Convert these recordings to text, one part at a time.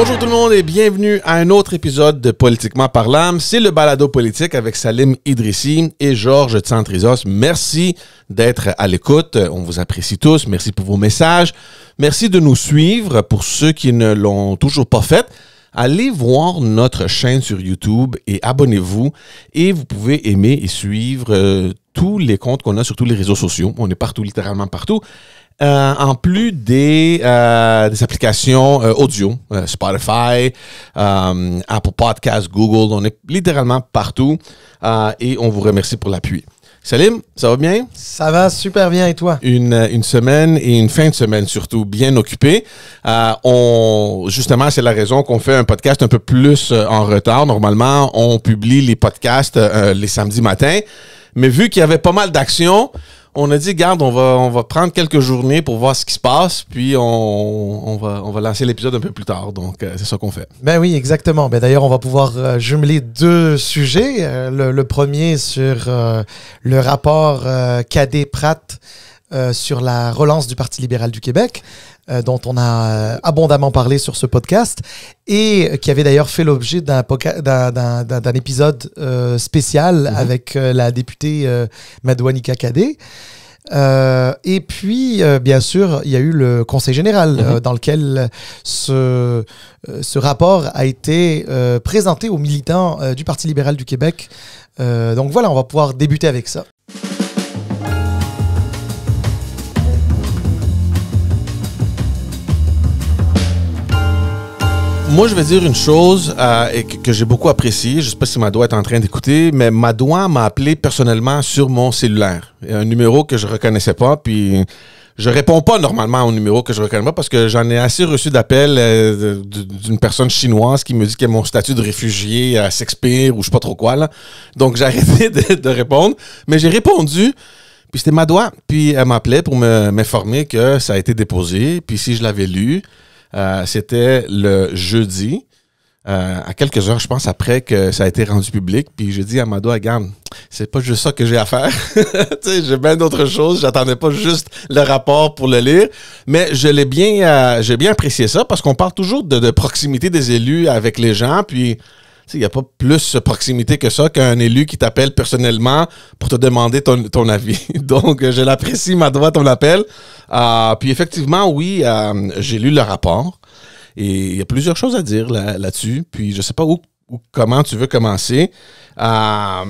Bonjour tout le monde et bienvenue à un autre épisode de Politiquement parlant. C'est le balado politique avec Salim Idrissi et Georges Tsantrizos. Merci d'être à l'écoute. On vous apprécie tous. Merci pour vos messages. Merci de nous suivre. Pour ceux qui ne l'ont toujours pas fait, allez voir notre chaîne sur YouTube et abonnez-vous. Et vous pouvez aimer et suivre euh, tous les comptes qu'on a sur tous les réseaux sociaux. On est partout, littéralement partout. Euh, en plus des, euh, des applications euh, audio, euh, Spotify, euh, Apple Podcasts, Google, on est littéralement partout euh, et on vous remercie pour l'appui. Salim, ça va bien? Ça va super bien et toi? Une, une semaine et une fin de semaine surtout bien occupée. Euh, on, justement, c'est la raison qu'on fait un podcast un peu plus en retard. Normalement, on publie les podcasts euh, les samedis matins. Mais vu qu'il y avait pas mal d'actions, on a dit, garde, on va, on va prendre quelques journées pour voir ce qui se passe, puis on, va, lancer l'épisode un peu plus tard. Donc, euh, c'est ça qu'on fait. Ben oui, exactement. Ben D'ailleurs, on va pouvoir euh, jumeler deux sujets. Euh, le, le premier sur le rapport Cadet-Pratt sur la relance du Parti libéral du Québec, euh, dont on a euh, abondamment parlé sur ce podcast, et qui avait d'ailleurs fait l'objet d'un poca- d'un- d'un d'un- d'un épisode euh, spécial avec euh, la députée euh, Madouanika Cadet. Euh, et puis, euh, bien sûr, il y a eu le Conseil général euh, dans lequel ce, ce rapport a été euh, présenté aux militants du Parti libéral du Québec. Euh, donc voilà, on va pouvoir débuter avec ça. Moi, je vais dire une chose euh, que, j'ai beaucoup appréciée. Je sais pas si Madoua est en train d'écouter, mais Madoua m'a appelé personnellement sur mon cellulaire. Un numéro que je reconnaissais pas, puis je réponds pas normalement au numéro que je reconnais pas parce que j'en ai assez reçu d'appels euh, d'une personne chinoise qui me dit que mon statut de réfugié s'expire ou je sais pas trop quoi. Donc, j'ai arrêté de, répondre. Mais j'ai répondu. Puis c'était Madoua. Puis elle m'appelait pour me- m'informer que ça a été déposé. Puis si je l'avais lu, euh, c'était le jeudi, euh, à quelques heures, je pense, après que ça a été rendu public. Puis j'ai dit à Mado, regarde, c'est pas juste ça que j'ai à faire. j'ai bien d'autres choses. J'attendais pas juste le rapport pour le lire. Mais je l'ai bien, euh, j'ai bien apprécié ça parce qu'on parle toujours de proximité des élus avec les gens. Puis il n'y a pas plus de proximité que ça qu'un élu qui t'appelle personnellement pour te demander ton, ton avis. Donc, je l'apprécie, Madoua, ton appel. Euh, puis effectivement, oui, euh, j'ai lu le rapport et il y a plusieurs choses à dire là- là-dessus. puis je sais pas où, où- comment tu veux commencer. Euh,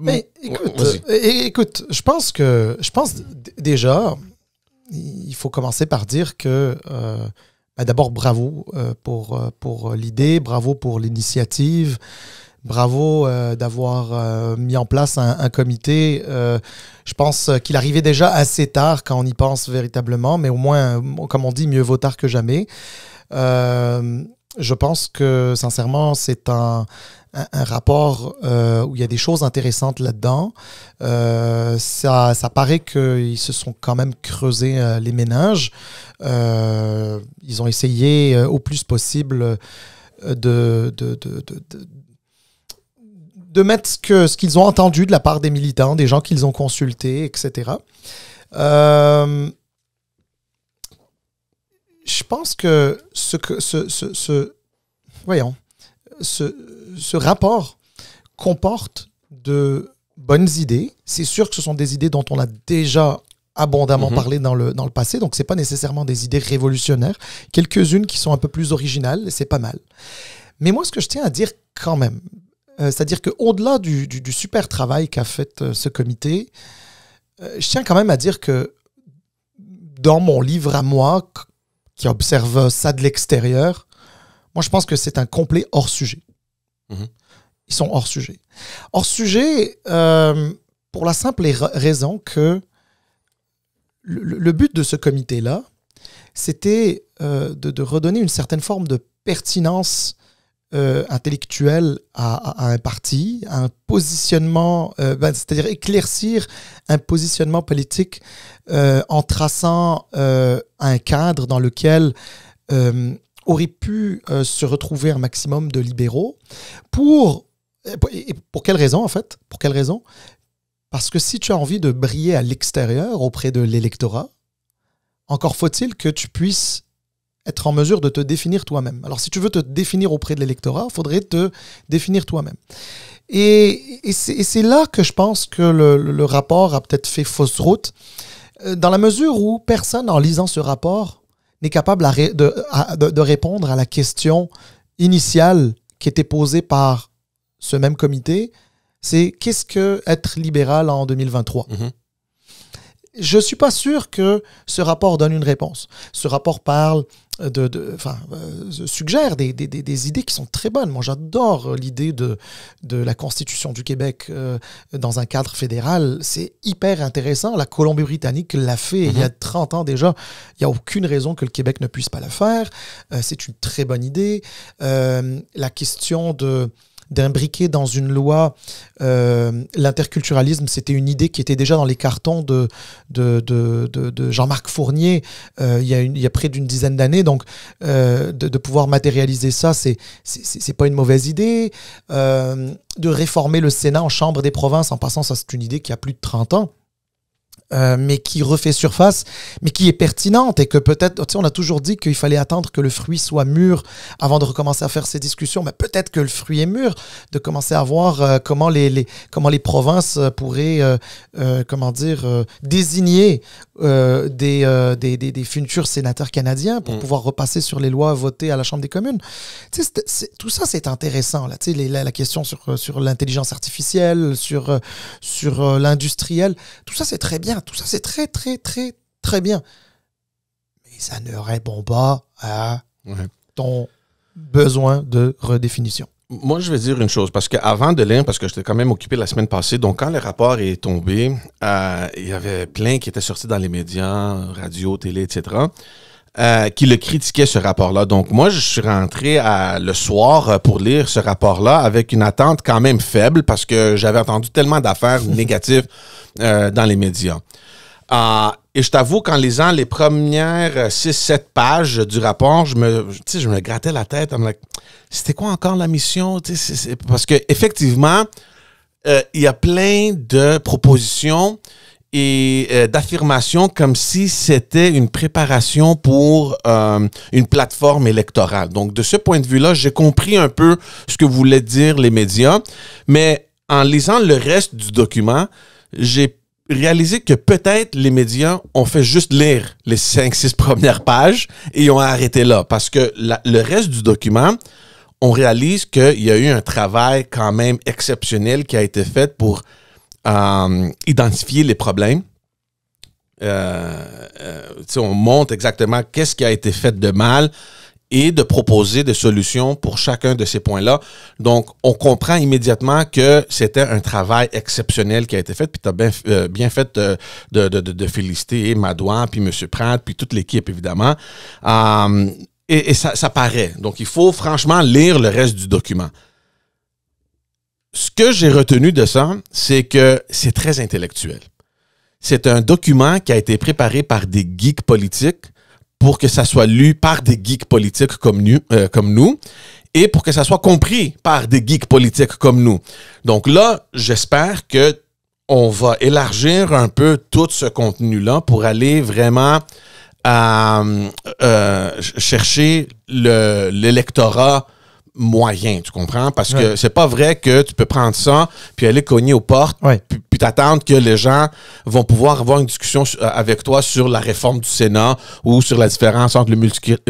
Mais écoute, écoute, je pense que je pense d- déjà, il faut commencer par dire que ben d'abord bravo euh, pour euh, pour l'idée, bravo pour l'initiative, bravo euh, d'avoir euh, mis en place un, comité. Euh, je pense qu'il arrivait déjà assez tard quand on y pense véritablement, mais au moins, euh, comme on dit, mieux vaut tard que jamais. Euh, je pense que sincèrement, c'est un, un, rapport euh, où il y a des choses intéressantes là-dedans. Euh, ça, ça paraît qu'ils se sont quand même creusés euh, les ménages. Euh, ils ont essayé au plus possible de, de, de, de, de- mettre ce qu'ils ont entendu de la part des militants, des gens qu'ils ont consultés, etc. Je pense que ce que ce, ce- voyons ce, ce rapport comporte de bonnes idées. C'est sûr que ce sont des idées dont on a déjà abondamment Mhm. parlé dans le, dans le passé, donc c'est pas nécessairement des idées révolutionnaires. Quelques-unes qui sont un peu plus originales, c'est pas mal. Mais moi, ce que je tiens à dire quand même, euh, c'est-à-dire qu'au-delà du, du, du super travail qu'a fait euh, ce comité, euh, je tiens quand même à dire que dans mon livre à moi, qui observe ça de l'extérieur, moi je pense que c'est un complet hors sujet. Mhm. Ils sont hors sujet. Hors sujet euh, pour la simple raison que le, but de ce comité-là, c'était euh, de, de redonner une certaine forme de pertinence euh, intellectuelle à, à- à un parti, à un positionnement, euh, ben, c'est-à-dire éclaircir un positionnement politique euh, en traçant un cadre dans lequel aurait pu euh, se retrouver un maximum de libéraux. Pour, et pour quelle raison, en fait? Pour quelle raison? Parce que si tu as envie de briller à l'extérieur auprès de l'électorat, encore faut-il que tu puisses être en mesure de te définir toi-même. Alors si tu veux te définir auprès de l'électorat, il faudrait te définir toi-même. Et, c'est là que je pense que le, rapport a peut-être fait fausse route, euh, dans la mesure où personne, en lisant ce rapport, n'est capable de, répondre à la question initiale qui était posée par ce même comité, c'est qu'est-ce que être libéral en 2023 je ne suis pas sûr que ce rapport donne une réponse. Ce rapport parle de, enfin, euh, suggère des, idées qui sont très bonnes. Moi, j'adore l'idée de, de la Constitution du Québec euh, dans un cadre fédéral. C'est hyper intéressant. La Colombie-Britannique l'a fait il y a 30 mhm. ans déjà. Il n'y a aucune raison que le Québec ne puisse pas le faire. Euh, c'est une très bonne idée. la question de d'imbriquer dans une loi euh, l'interculturalisme. C'était une idée qui était déjà dans les cartons de, Jean-Marc Fournier euh, il, y a il, y a près d'une dizaine d'années. Donc, euh, de, pouvoir matérialiser ça, c'est c'est pas une mauvaise idée. de réformer le Sénat en Chambre des provinces, en passant, ça c'est une idée qui a plus de 30 ans. Euh, mais qui refait surface, mais qui est pertinente et que peut-être, tu on a toujours dit qu'il fallait attendre que le fruit soit mûr avant de recommencer à faire ces discussions, mais peut-être que le fruit est mûr, de commencer à voir euh, comment, les, les, comment les provinces euh, pourraient, comment dire, désigner des, des, des, futurs sénateurs canadiens pour mm. pouvoir repasser sur les lois votées à la Chambre des communes. Tout ça, c'est intéressant, là, sais, la, la, question sur, sur l'intelligence artificielle, sur, sur l'industriel, tout ça, c'est très bien tout ça c'est très, très, très, très bien. Mais ça ne répond pas à ton besoin de redéfinition. Moi, je vais dire une chose, parce qu'avant de lire, parce que j'étais quand même occupé la semaine passée, donc quand le rapport est tombé, euh, il y avait plein qui étaient sortis dans les médias, radio, télé, etc., euh, qui le critiquaient, ce rapport-là. Donc, moi, je suis rentré le soir pour lire ce rapport-là avec une attente quand même faible, parce que j'avais entendu tellement d'affaires négatives euh, dans les médias. Euh, et je t'avoue qu'en lisant les premières 6-7 pages du rapport, je me, je me grattais la tête. C'était quoi encore la mission? parce qu'effectivement, euh, il y a plein de propositions et d'affirmations comme si c'était une préparation pour une plateforme électorale. Donc, de ce point de vue-là, j'ai compris un peu ce que voulaient dire les médias, mais en lisant le reste du document, j'ai réalisé que peut-être les médias ont fait juste lire les cinq, six premières pages et ont arrêté là. Parce que le reste du document, on réalise qu'il y a eu un travail quand même exceptionnel qui a été fait pour euh, identifier les problèmes. Euh, euh, on montre exactement qu'est-ce qui a été fait de mal, et de proposer des solutions pour chacun de ces points-là. Donc, on comprend immédiatement que c'était un travail exceptionnel qui a été fait, puis tu as bien, euh, bien fait de, de, de, féliciter Madouin, puis M. Pratt, puis toute l'équipe, évidemment. Euh, et, ça paraît. Donc, il faut franchement lire le reste du document. Ce que j'ai retenu de ça, c'est que c'est très intellectuel. C'est un document qui a été préparé par des geeks politiques pour que ça soit lu par des geeks politiques comme nous, euh, comme nous et pour que ça soit compris par des geeks politiques comme nous. Donc là, j'espère que on va élargir un peu tout ce contenu-là pour aller vraiment euh, euh chercher l'électorat moyen, tu comprends? Parce que c'est pas vrai que tu peux prendre ça, puis aller cogner aux portes, puis, t'attendre que les gens vont pouvoir avoir une discussion euh, avec toi sur la réforme du Sénat ou sur la différence entre le,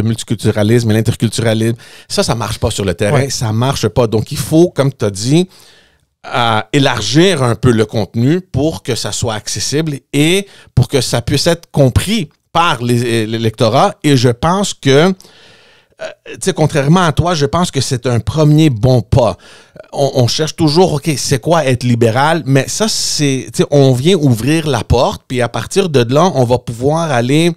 multiculturalisme et l'interculturalisme. Ça, ça marche pas sur le terrain, ça marche pas. Donc, il faut, comme tu as dit, euh, élargir un peu le contenu pour que ça soit accessible et pour que ça puisse être compris par l'électorat. Et je pense que euh, contrairement à toi, je pense que c'est un premier bon pas. On, cherche toujours, OK, c'est quoi être libéral? Mais ça, c'est, tu sais, on vient ouvrir la porte, puis à partir de là, on va pouvoir aller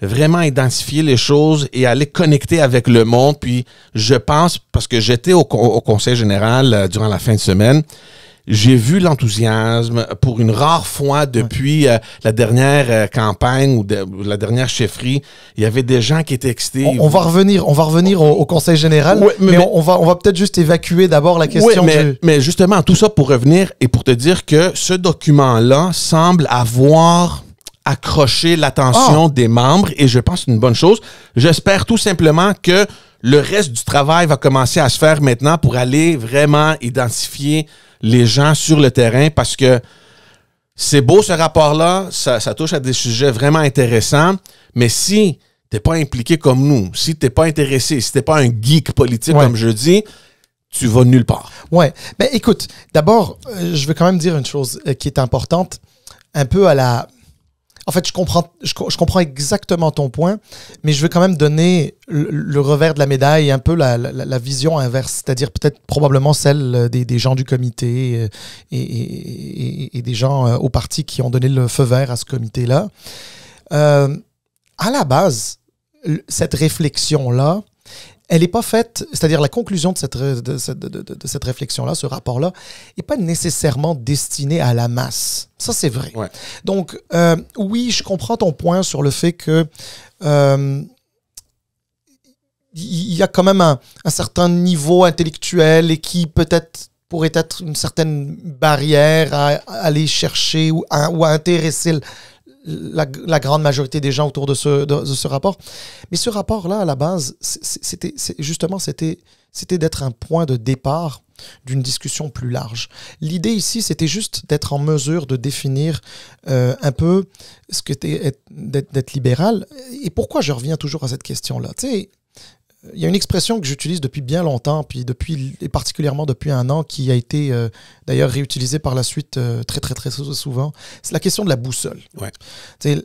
vraiment identifier les choses et aller connecter avec le monde. Puis je pense, parce que j'étais au, au Conseil général euh, durant la fin de semaine, j'ai vu l'enthousiasme pour une rare fois depuis euh, la dernière euh, campagne ou, la dernière chefferie. Il y avait des gens qui étaient excités. On, va revenir, on va revenir au, Conseil général, mais, on, va, on va peut-être juste évacuer d'abord la question. mais, mais justement, tout ça pour revenir et pour te dire que ce document-là semble avoir accrocher l'attention des membres et je pense que c'est une bonne chose. J'espère tout simplement que le reste du travail va commencer à se faire maintenant pour aller vraiment identifier les gens sur le terrain parce que c'est beau ce rapport-là, ça, ça touche à des sujets vraiment intéressants, mais si t'es pas impliqué comme nous, si t'es pas intéressé, si t'es pas un geek politique Ouais. comme je dis, tu vas nulle part. Ouais. Ben écoute, d'abord, euh, je veux quand même dire une chose euh, qui est importante, un peu à la. En fait, je comprends, je, co- je comprends exactement ton point, mais je veux quand même donner le, revers de la médaille, un peu la, la- vision inverse, c'est-à-dire peut-être probablement celle euh, des, gens du comité euh, et, des gens euh, au parti qui ont donné le feu vert à ce comité-là. Euh, à la base, cette réflexion-là, elle n'est pas faite, c'est-à-dire la conclusion de cette, de, cette- de- cette réflexion-là, ce rapport-là, n'est pas nécessairement destinée à la masse. Ça, c'est vrai. Ouais. Donc, euh, oui, je comprends ton point sur le fait que euh, il y a quand même un, un certain niveau intellectuel et qui peut-être pourrait être une certaine barrière à, à aller chercher ou à, ou à intéresser la, grande majorité des gens autour de ce, de, ce rapport. Mais ce rapport-là, à la base, c'était justement, c'était c'était d'être un point de départ d'une discussion plus large. L'idée ici, c'était juste d'être en mesure de définir euh, un peu ce que d'être libéral. Et pourquoi je reviens toujours à cette question-là? Tu sais, il y a une expression que j'utilise depuis bien longtemps, puis depuis, et particulièrement depuis un an, qui a été euh, d'ailleurs réutilisée par la suite euh, très, très, très sou- souvent. C'est la question de la boussole. Ouais.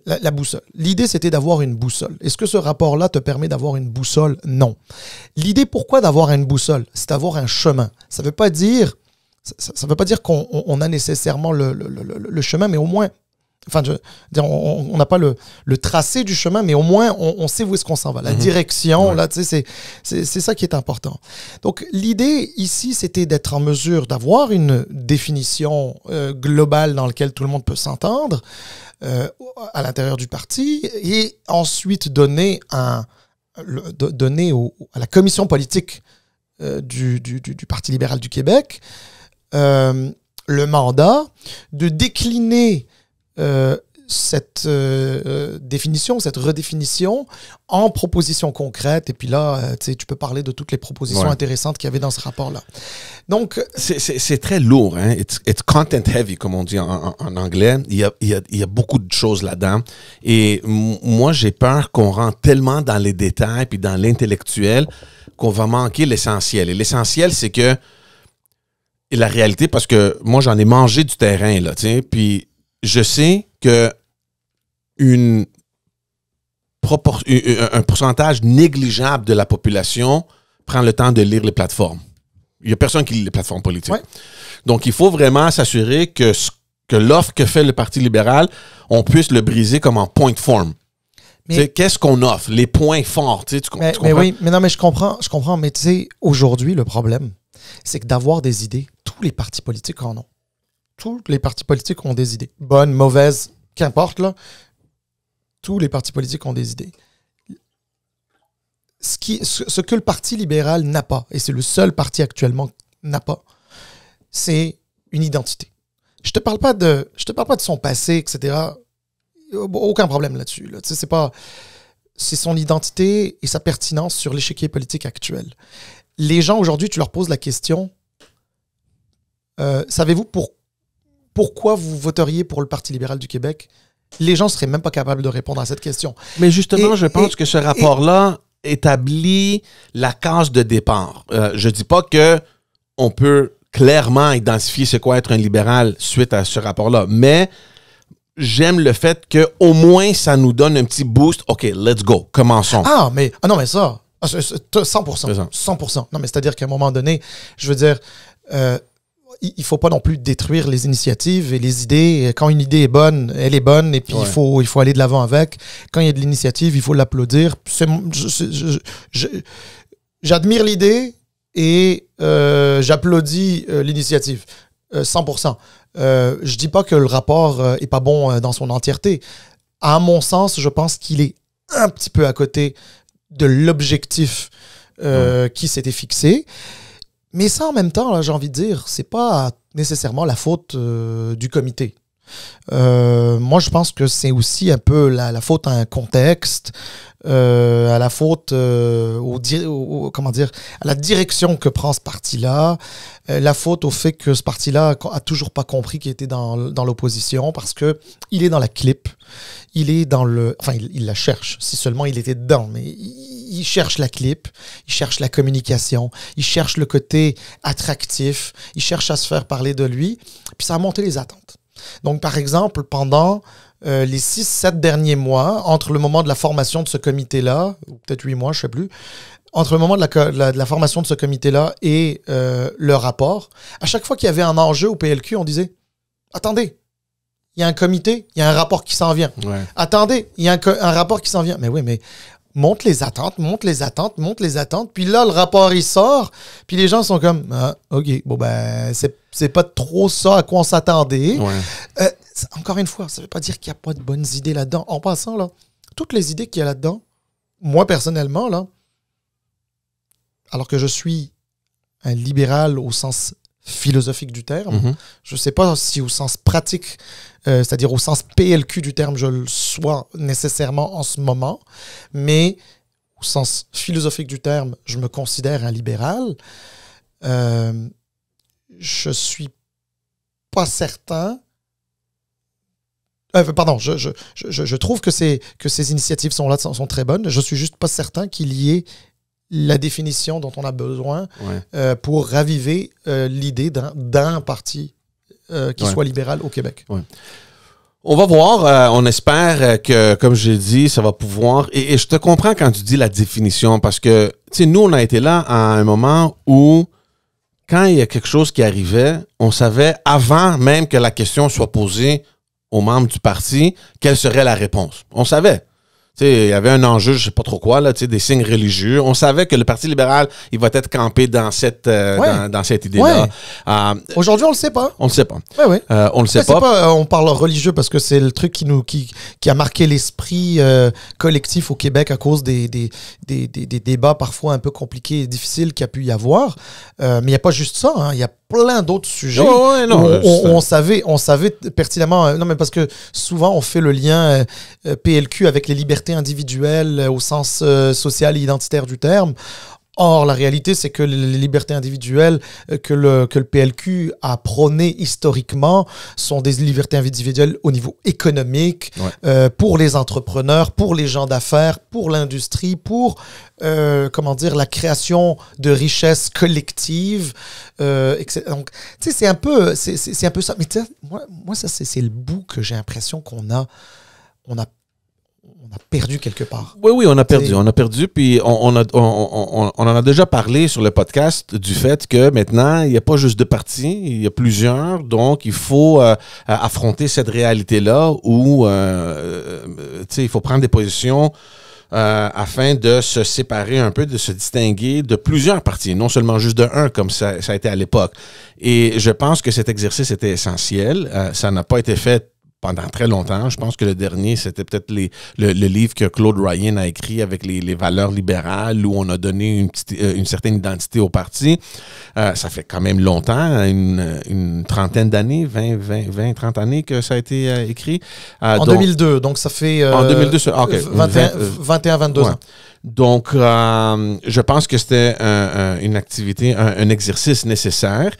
La, la boussole. L'idée, c'était d'avoir une boussole. Est-ce que ce rapport-là te permet d'avoir une boussole? Non. L'idée, pourquoi d'avoir une boussole? C'est d'avoir un chemin. Ça ne veut pas dire. Ça, ça veut pas dire qu'on on- on a nécessairement le- le- le chemin, mais au moins, enfin, je, on n'a pas le, le tracé du chemin, mais au moins on, on sait où est-ce qu'on s'en va. La Mhm. direction, Ouais. là, tu sais, c'est- ça qui est important. Donc l'idée ici, c'était d'être en mesure d'avoir une définition euh, globale dans laquelle tout le monde peut s'entendre euh, à l'intérieur du parti et ensuite donner un le- do- donner au- à la commission politique euh, du, du- du- du Parti libéral du Québec le mandat de décliner euh, cette euh, euh, définition, cette redéfinition en propositions concrètes. Et puis là, euh, tu peux parler de toutes les propositions Ouais. intéressantes qu'il y avait dans ce rapport-là. Donc, C'est- très lourd, hein? It's, it's content heavy, comme on dit en, en- en anglais. Il y, a, il, y a, il y a beaucoup de choses là-dedans. Et moi, j'ai peur qu'on rentre tellement dans les détails puis dans l'intellectuel qu'on va manquer l'essentiel. Et l'essentiel, c'est que et la réalité, parce que moi, j'en ai mangé du terrain, là, tu sais, puis je sais que une un pourcentage négligeable de la population prend le temps de lire les plateformes. Il n'y a personne qui lit les plateformes politiques. Ouais. Donc, il faut vraiment s'assurer que, ce- que l'offre que fait le Parti libéral, on puisse le briser comme en point form. Mais- Tu sais, Qu'est-ce qu'on offre? Les points forts. Tu, tu, mais, tu mais comprends? oui, mais non, mais je comprends, je comprends. Mais tu sais, aujourd'hui, le problème, c'est que d'avoir des idées, tous les partis politiques en ont. Tous les partis politiques ont des idées. Bonnes, mauvaises, qu'importe, là. Tous les partis politiques ont des idées. Ce, qui, ce, que le Parti libéral n'a pas, et c'est le seul parti actuellement n'a pas, c'est une identité. Je te parle pas de, je te parle pas de son passé, etc. Aucun problème là-dessus. C'est pas, c'est son identité et sa pertinence sur l'échiquier politique actuel. Les gens aujourd'hui, tu leur poses la question euh, savez-vous pour, pourquoi vous voteriez pour le Parti libéral du Québec Les gens seraient même pas capables de répondre à cette question. Mais justement, Et- je pense et- que ce rapport-là établit la case de départ. Euh, je dis pas que on peut clairement identifier ce qu'est être un libéral suite à ce rapport-là, mais j'aime le fait que au moins ça nous donne un petit boost. OK, let's go, commençons. Ah, mais ah non, mais ça, ah, c'est- c'est 100%. C'est ça. 100%. Non, mais c'est-à-dire qu'à un moment donné, je veux dire, euh, il faut pas non plus détruire les initiatives et les idées. Quand une idée est bonne, elle est bonne, et puis il, faut, il faut aller de l'avant avec. Quand il y a de l'initiative, il faut l'applaudir. J'admire l'idée et euh, j'applaudis euh, l'initiative. Euh, 100%. Euh, je dis pas que le rapport est pas bon dans son entièreté. À mon sens, je pense qu'il est un petit peu à côté de l'objectif qui s'était fixé. Mais ça, en même temps, j'ai envie de dire, c'est pas nécessairement la faute euh, du comité. Euh, moi, je pense que c'est aussi un peu la, la faute à un contexte, euh, à la faute au, comment dire, à la direction que prend ce parti-là, la faute au fait que ce parti-là a, toujours pas compris qu'il était dans, dans l'opposition parce que il est dans la clip, il est dans le, enfin, il, la cherche. Si seulement il était dedans, mais il cherche la clip, il cherche la communication, il cherche le côté attractif, il cherche à se faire parler de lui, puis ça a monté les attentes. Donc, par exemple, pendant euh, les 6-7 derniers mois, entre le moment de la formation de ce comité-là, ou peut-être 8 mois, je ne sais plus, entre le moment de la, co- la- de la formation de ce comité-là et euh, le rapport, à chaque fois qu'il y avait un enjeu au PLQ, on disait Attendez, il y a un comité, il y a un rapport qui s'en vient. Ouais. Attendez, il y a un, un rapport qui s'en vient. Mais oui, mais monte les attentes, monte les attentes, monte les attentes. Puis là, le rapport, il sort. Puis les gens sont comme, ah, OK, bon, ben, c'est, pas trop ça à quoi on s'attendait. Ouais. Euh, encore une fois, ça veut pas dire qu'il n'y a pas de bonnes idées là-dedans. En passant, là, toutes les idées qu'il y a là-dedans, moi, personnellement, là, alors que je suis un libéral au sens philosophique du terme, Mhm. je ne sais pas si au sens pratique, euh, c'est-à-dire au sens PLQ du terme, je le sois nécessairement en ce moment, mais au sens philosophique du terme, je me considère un libéral. Euh, je suis pas certain. Euh, pardon, je, je, je, je trouve que ces, que ces initiatives sont là, sont, sont très bonnes. Je suis juste pas certain qu'il y ait la définition dont on a besoin Ouais. euh, pour raviver euh, l'idée d'un- parti euh, qui Ouais. soit libéral au Québec. On va voir. on espère que, comme j'ai dit, ça va pouvoir. Et, et je te comprends quand tu dis la définition, parce que, tu sais, nous, on a été là à un moment où, quand il y a quelque chose qui arrivait, on savait avant même que la question soit posée aux membres du parti, quelle serait la réponse. On savait. Il y avait un enjeu, je sais pas trop quoi, là, des signes religieux. On savait que le Parti libéral, il va être campé dans cette, euh, Ouais. dans, dans cette idée-là. Ouais. Euh, Aujourd'hui, on le sait pas. on ne sait pas. Ouais. Euh, on le sait pas. pas, euh, on parle religieux parce que c'est le truc qui nous qui, qui a marqué l'esprit euh, collectif au Québec à cause des, des, des, des- des débats parfois un peu compliqués et difficiles qu'il y a pu y avoir. Euh, mais il n'y a pas juste ça, hein. il y a plein d'autres sujets. Ouais, ouais, non, où on, euh, on- c'est- on savait, on savait pertinemment. euh, non, mais parce que souvent on fait le lien euh, PLQ avec les libertés individuelles euh, au sens euh, social et identitaire du terme. Or, la réalité, c'est que les libertés individuelles euh, que le, que le PLQ a prônées historiquement sont des libertés individuelles au niveau économique, Ouais. euh, pour les entrepreneurs, pour les gens d'affaires, pour l'industrie, pour, euh, comment dire, la création de richesses collectives. euh, etc. Donc, tu sais, c'est un peu, un peu ça. Mais moi, moi, ça, c'est, c'est le bout que j'ai l'impression qu'on a, on a, on a perdu quelque part. Oui, oui, on a perdu. On a perdu. Puis on, on a- on- on- on en a déjà parlé sur le podcast du fait que maintenant, il n'y a pas juste deux partis, il y a plusieurs. Donc, il faut euh, affronter cette réalité-là où euh, euh, tu sais, il faut prendre des positions. euh, afin de se séparer un peu, de se distinguer de plusieurs partis, non seulement juste de un comme ça, ça a été à l'époque. Et je pense que cet exercice était essentiel. Ça n'a pas été fait pendant très longtemps. Je pense que le dernier, c'était peut-être le, le livre que Claude Ryan a écrit avec les, les valeurs libérales, où on a donné une, petite- euh, une certaine identité au parti. Euh, ça fait quand même longtemps, une, une trentaine d'années, 20, 20, 20, 30 années que ça a été euh, écrit. Euh, En donc- 2002, donc ça fait En 2002, ça- ah, ok. 21, Euh, 21, 22 Ouais. ans. Donc, je pense que c'était un- un- une activité, un, un exercice nécessaire.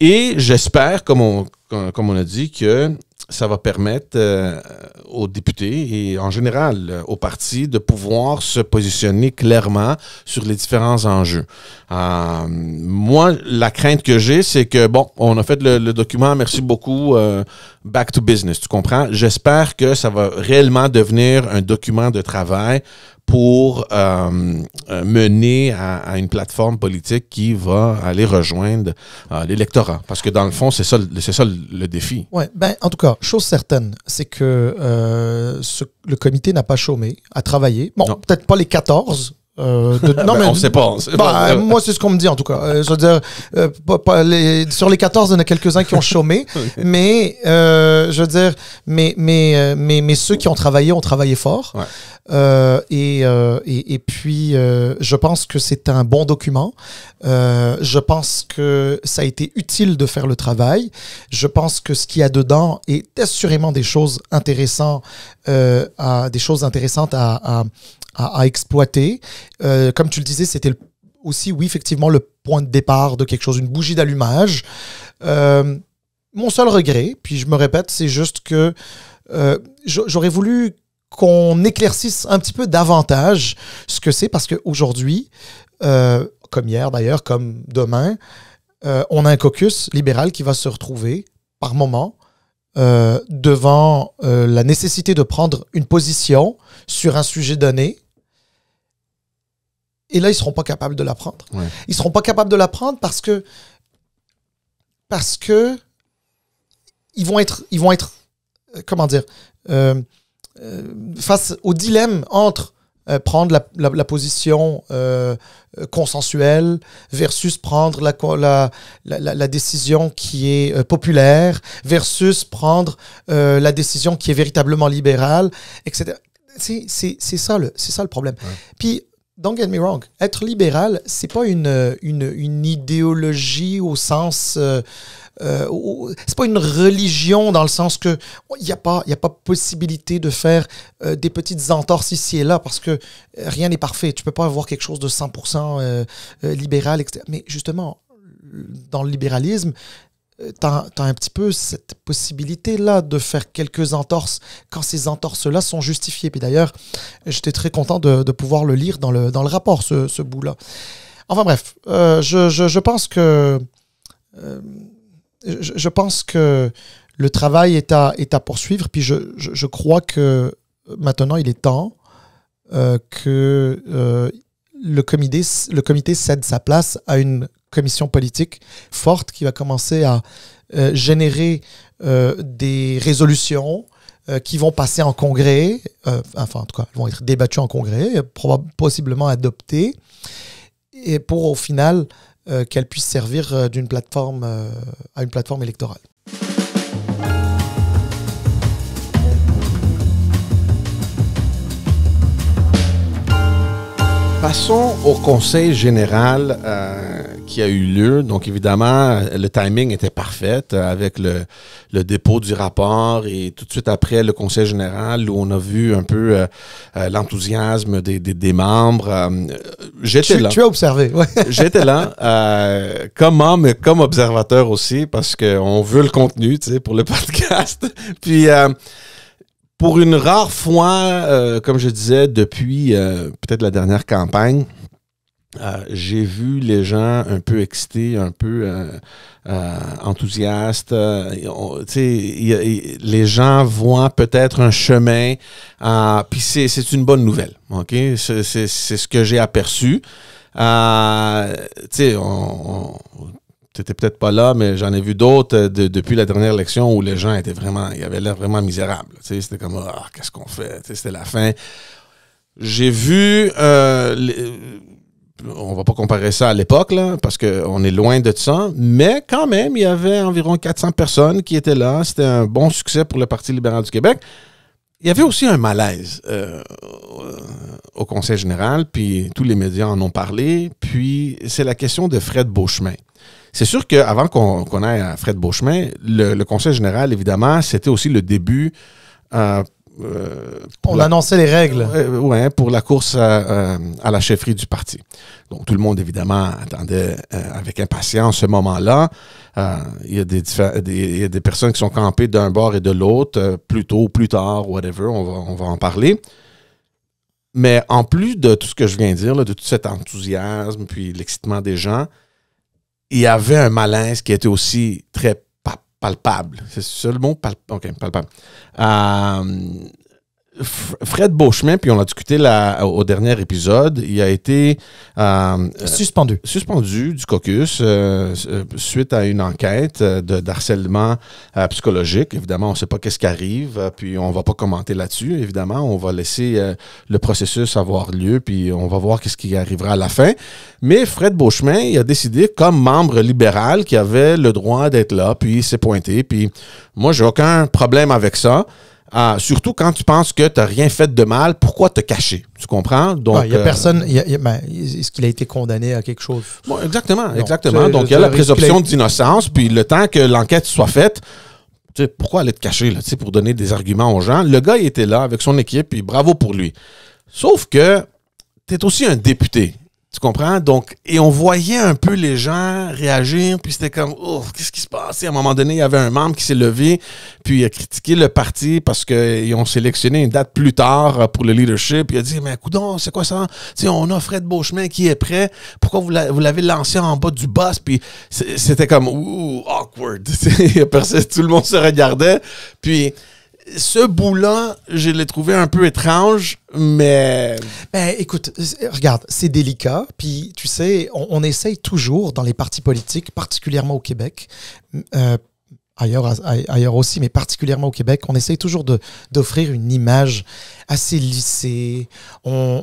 Et j'espère, comme on, comme comme on a dit, que ça va permettre euh, aux députés et en général euh, aux partis de pouvoir se positionner clairement sur les différents enjeux. Euh, moi, la crainte que j'ai, c'est que, bon, on a fait le, le document, merci beaucoup, euh, back to business, tu comprends? J'espère que ça va réellement devenir un document de travail pour euh, euh, mener à, à une plateforme politique qui va aller rejoindre euh, l'électorat. Parce que dans le fond, c'est ça, le- c'est ça le, le défi. Ouais, ben, en tout cas, chose certaine, c'est que euh, ce- le comité n'a pas chômé, a travaillé. Bon, peut-être pas les 14, Euh, de- Ben, on sait pas. on sait Bah, pas. moi, c'est ce qu'on me dit en tout cas. Euh, je veux dire, euh, pas- pas les- sur les 14, il y en a quelques-uns qui ont chômé, mais euh, je veux dire, mais, mais, euh, mais, mais ceux qui ont travaillé ont travaillé fort. Ouais. Euh, et, euh, et, et puis, euh, je pense que c'est un bon document. Euh, je pense que ça a été utile de faire le travail. Je pense que ce qu'il y a dedans est assurément des choses intéressantes, euh, à, des choses intéressantes à, à, à- exploiter. Euh, comme tu le disais, c'était aussi, oui, effectivement, le point de départ de quelque chose, une bougie d'allumage. Euh, mon seul regret, puis je me répète, c'est juste que euh, j'a- j'aurais voulu qu'on éclaircisse un petit peu davantage ce que c'est, parce qu'aujourd'hui, comme hier d'ailleurs, comme demain, on a un caucus libéral qui va se retrouver par moment devant la nécessité de prendre une position sur un sujet donné. Et là, ils seront pas capables de la prendre. Ouais. Ils seront pas capables de la prendre parce que parce que ils vont être ils vont être euh, comment dire euh, euh, face au dilemme entre euh, prendre la, la- la position consensuelle versus prendre la, la, décision qui est populaire versus prendre la décision qui est véritablement libérale, etc. C'est ça, le- c'est ça le problème. Puis, don't get me wrong, être libéral, c'est pas une, une, une idéologie au sens... euh, euh, c'est pas une religion dans le sens que il n'y a pas il a pas possibilité de faire euh, des petites entorses ici et là parce que rien n'est parfait tu peux pas avoir quelque chose de 100% euh, euh, libéral etc. mais justement dans le libéralisme euh, t'as as un petit peu cette possibilité là de faire quelques entorses quand ces entorses là sont justifiées. Puis d'ailleurs j'étais très content de, pouvoir le lire dans le dans le rapport ce, ce bout là enfin bref euh, je, je, je pense que euh, je, pense que le travail est à, est à poursuivre, puis je, crois que maintenant il est temps que le, comité, le comité cède sa place à une commission politique forte qui va commencer à euh, générer euh, des résolutions euh, qui vont passer en congrès, enfin en tout cas, elles vont être débattues en congrès, possiblement adoptées, et pour au final euh, qu'elle puisse servir d'une plateforme à une plateforme électorale. Passons au conseil général qui a eu lieu. Donc, évidemment, le timing était parfait euh, avec le, le dépôt du rapport et tout de suite après le conseil général où on a vu un peu euh, euh, l'enthousiasme des, des, des membres. J'étais là. tu as observé, ouais. J'étais là, euh, comme homme, mais comme observateur aussi, parce qu'on veut le contenu, tu sais, pour le podcast. Puis, euh, pour une rare fois, euh, comme je disais, depuis euh, peut-être la dernière campagne, euh, j'ai vu les gens un peu excités, un peu euh, euh, enthousiastes. Y les gens voient peut-être un chemin. Puis c'est une bonne nouvelle. ok? C'est ce que j'ai aperçu. Euh, on, on- t'étais peut-être pas là, mais j'en ai vu d'autres de- depuis la dernière élection où les gens étaient vraiment, ils avaient l'air vraiment misérables. C'était comme, ah, qu'est-ce qu'on fait? C'était la fin. J'ai vu, on va pas comparer ça à l'époque, là, parce qu'on est loin de ça, mais quand même, il y avait environ 400 personnes qui étaient là. C'était un bon succès pour le Parti libéral du Québec. Il y avait aussi un malaise euh, au Conseil général, puis tous les médias en ont parlé. Puis c'est la question de Fred Beauchemin. C'est sûr qu'avant qu'on aille à Fred Beauchemin, le, le Conseil général, évidemment, c'était aussi le début. euh, euh, pour On la- annonçait les règles. euh, ouais, pour la course à, euh, à la chefferie du parti. Donc, tout le monde, évidemment, attendait euh, avec impatience ce moment-là. Euh, Il y, a des diffé- des- il y a des personnes qui sont campées d'un bord et de l'autre, plus tôt, plus tard, whatever, on va, on va en parler. Mais en plus de tout ce que je viens de dire, là, de tout cet enthousiasme, puis l'excitement des gens, il y avait un malaise qui était aussi très palpable. C'est ça le mot? OK, palpable. Euh, Fred Beauchemin, puis on a discuté au dernier épisode, il a été euh, Suspendu. suspendu du caucus euh, euh, suite à une enquête euh, de d'harcèlement euh, psychologique. Évidemment, on ne sait pas qu'est-ce qui arrive, euh, puis on va pas commenter là-dessus. Évidemment, on va laisser euh, le processus avoir lieu, puis on va voir qu'est-ce qui arrivera à la fin. Mais Fred Beauchemin, il a décidé, comme membre libéral, qu'il avait le droit d'être là, puis il s'est pointé. Puis moi, j'ai aucun problème avec ça. Ah, surtout quand tu penses que tu n'as rien fait de mal, pourquoi te cacher? Tu comprends? Donc, Ouais, Il y a euh, personne. il y a- il y a- ben, Est-ce qu'il a été condamné à quelque chose? Bon, exactement, Non. exactement. Donc, il y a la présomption d'innocence, puis le temps que l'enquête soit faite, tu sais, pourquoi aller te cacher, là, tu sais, pour donner des arguments aux gens? Le gars, il était là avec son équipe, puis bravo pour lui. Sauf que tu es aussi un député. Tu comprends? Donc, et on voyait un peu les gens réagir, puis c'était comme, oh, qu'est-ce qui se passe? À un moment donné, il y avait un membre qui s'est levé, puis il a critiqué le parti parce qu'ils ont sélectionné une date plus tard pour le leadership. Il a dit, mais coudon, c'est quoi ça? Sais, on a Fred Beauchemin qui est prêt. Pourquoi vous l'a- vous l'avez lancé en bas du boss? Puis c'était comme, ouh, awkward. Tout le monde se regardait. Puis ce bout-là, je l'ai trouvé un peu étrange, mais Ben, écoute, regarde, c'est délicat. Puis, tu sais, on, essaye toujours dans les partis politiques, particulièrement au Québec, euh, ailleurs, ailleurs aussi, mais particulièrement au Québec, on essaye toujours d'offrir une image assez lissée. On-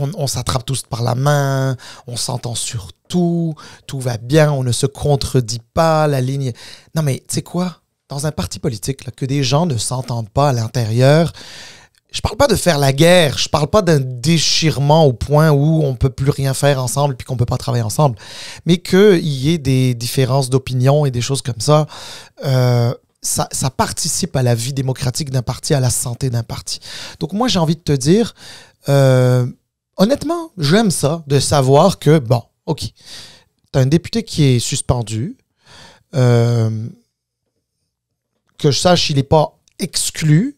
on- on s'attrape tous par la main, on s'entend sur tout, tout va bien, on ne se contredit pas, la ligne. Non, mais tu sais quoi? Dans un parti politique, que des gens ne s'entendent pas à l'intérieur, je parle pas de faire la guerre, je parle pas d'un déchirement au point où on peut plus rien faire ensemble puis qu'on peut pas travailler ensemble, mais qu'il y ait des différences d'opinion et des choses comme ça, euh, ça, ça participe à la vie démocratique d'un parti, à la santé d'un parti. Donc moi j'ai envie de te dire, euh, honnêtement, j'aime ça, de savoir que, bon, ok, tu as un député qui est suspendu, euh, que je sache, il n'est pas exclu,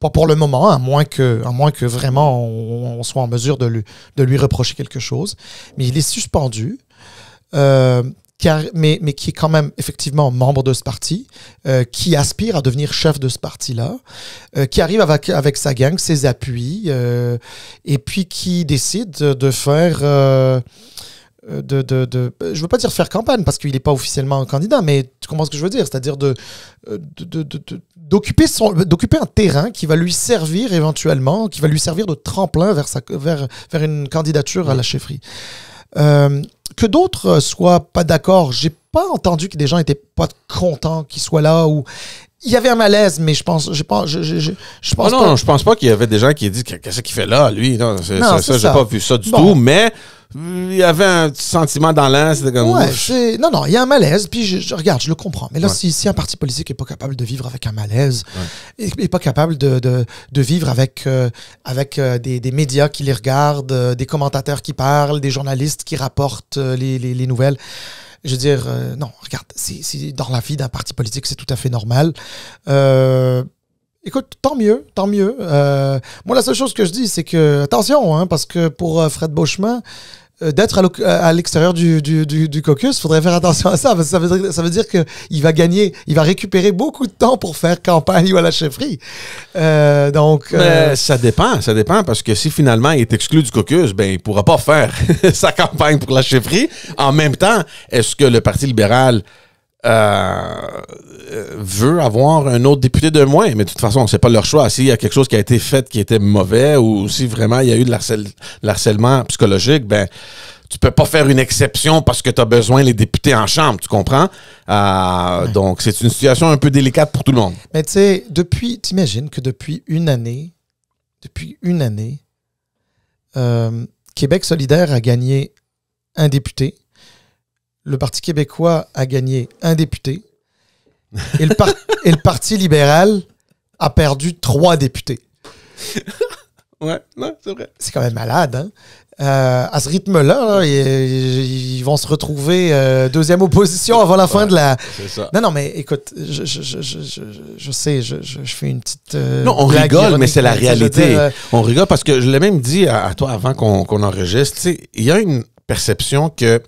pas pour le moment, à moins que, à moins que vraiment on, soit en mesure de lui, de lui reprocher quelque chose. Mais il est suspendu, euh, car, mais, mais qui est quand même effectivement membre de ce parti, euh, qui aspire à devenir chef de ce parti-là, euh, qui arrive avec, avec sa gang, ses appuis, et puis qui décide de faire... euh, de, de, de, je veux pas dire faire campagne parce qu'il n'est pas officiellement un candidat, mais tu comprends ce que je veux dire, c'est-à-dire de, de- d'occuper son d'occuper un terrain qui va lui servir éventuellement, qui va lui servir de tremplin vers sa vers, vers une candidature à la chefferie. Euh, que d'autres euh, soient pas d'accord, j'ai pas entendu que des gens étaient pas contents qu'il soit là ou il y avait un malaise, mais je pense, je, je, je, je Oh pense non, pas. non, je pense pas qu'il y avait des gens qui dit qu'est-ce qu'il fait là, lui? Non, c'est- Non, ça, ça, j'ai pas vu ça du Bon. tout, mais euh, il y avait un sentiment dans l'air, c'était comme Ouais, non, non, il y a un malaise, puis je, je- regarde, je le comprends. Mais là, Ouais. si, si un parti politique n'est pas capable de vivre avec un malaise, n'est pas capable de, de, de vivre avec, euh, avec euh, des, des médias qui les regardent, euh, des commentateurs qui parlent, des journalistes qui rapportent euh, les, les- les nouvelles, je veux dire, euh, non, regarde, c'est c'est- dans la vie d'un parti politique, c'est tout à fait normal. Euh, Écoute, tant mieux, tant mieux. Euh, moi, la seule chose que je dis, c'est que, attention, hein, parce que pour euh, Fred Beauchemin, euh, d'être à l'extérieur du, caucus, il faudrait faire attention à ça, parce que ça veut dire, qu'il va gagner, il va récupérer beaucoup de temps pour faire campagne ou à la chefferie. Donc, ça dépend, ça dépend, parce que si finalement il est exclu du caucus, ben il pourra pas faire sa campagne pour la chefferie. En même temps, est-ce que le Parti libéral veut avoir un autre député de moins? Mais de toute façon, c'est pas leur choix. S'il y a quelque chose qui a été fait qui était mauvais ou si vraiment il y a eu de l'harcèl- l'harcèlement psychologique, ben tu peux pas faire une exception parce que tu as besoin les députés en chambre, tu comprends? Euh, Donc, c'est une situation un peu délicate pour tout le monde. Mais tu sais, depuis, t'imagines que depuis une année, depuis une année, euh, Québec solidaire a gagné un député. Le Parti québécois a gagné un député. Et le, par- et le Parti libéral a perdu trois députés. Ouais, ouais, c'est vrai. C'est quand même malade, hein? Euh, à ce rythme-là, là, ils, ils vont se retrouver euh, deuxième opposition avant la fin Ouais. de la, C'est ça. non, non, mais écoute, je, je, je, je, sais, je, fais une petite. euh, Non, on rigole, mais c'est la réalité. dire, On rigole parce que je l'ai même dit à, à toi avant qu'on enregistre. Il y a une perception que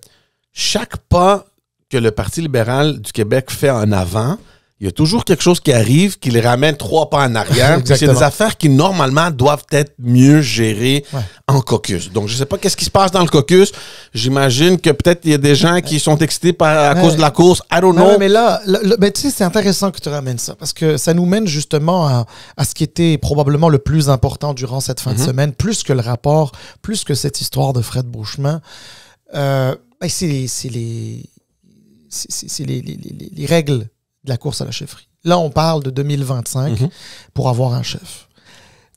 chaque pas que le Parti libéral du Québec fait en avant, il y a toujours quelque chose qui arrive qui les ramène trois pas en arrière. c'est des affaires qui, normalement, doivent être mieux gérées Ouais. en caucus. Donc, je sais pas qu'est-ce qui se passe dans le caucus. J'imagine que peut-être il y a des gens qui sont excités par, à Ouais. cause de la course. I don't Non, know. mais là, ben, tu sais, c'est intéressant que tu ramènes ça parce que ça nous mène justement à, à ce qui était probablement le plus important durant cette fin de semaine, plus que le rapport, plus que cette histoire de Fred Beauchemin. Euh, ben, c'est les règles de la course à la chefferie. Là, on parle de 2025 Mhm. pour avoir un chef.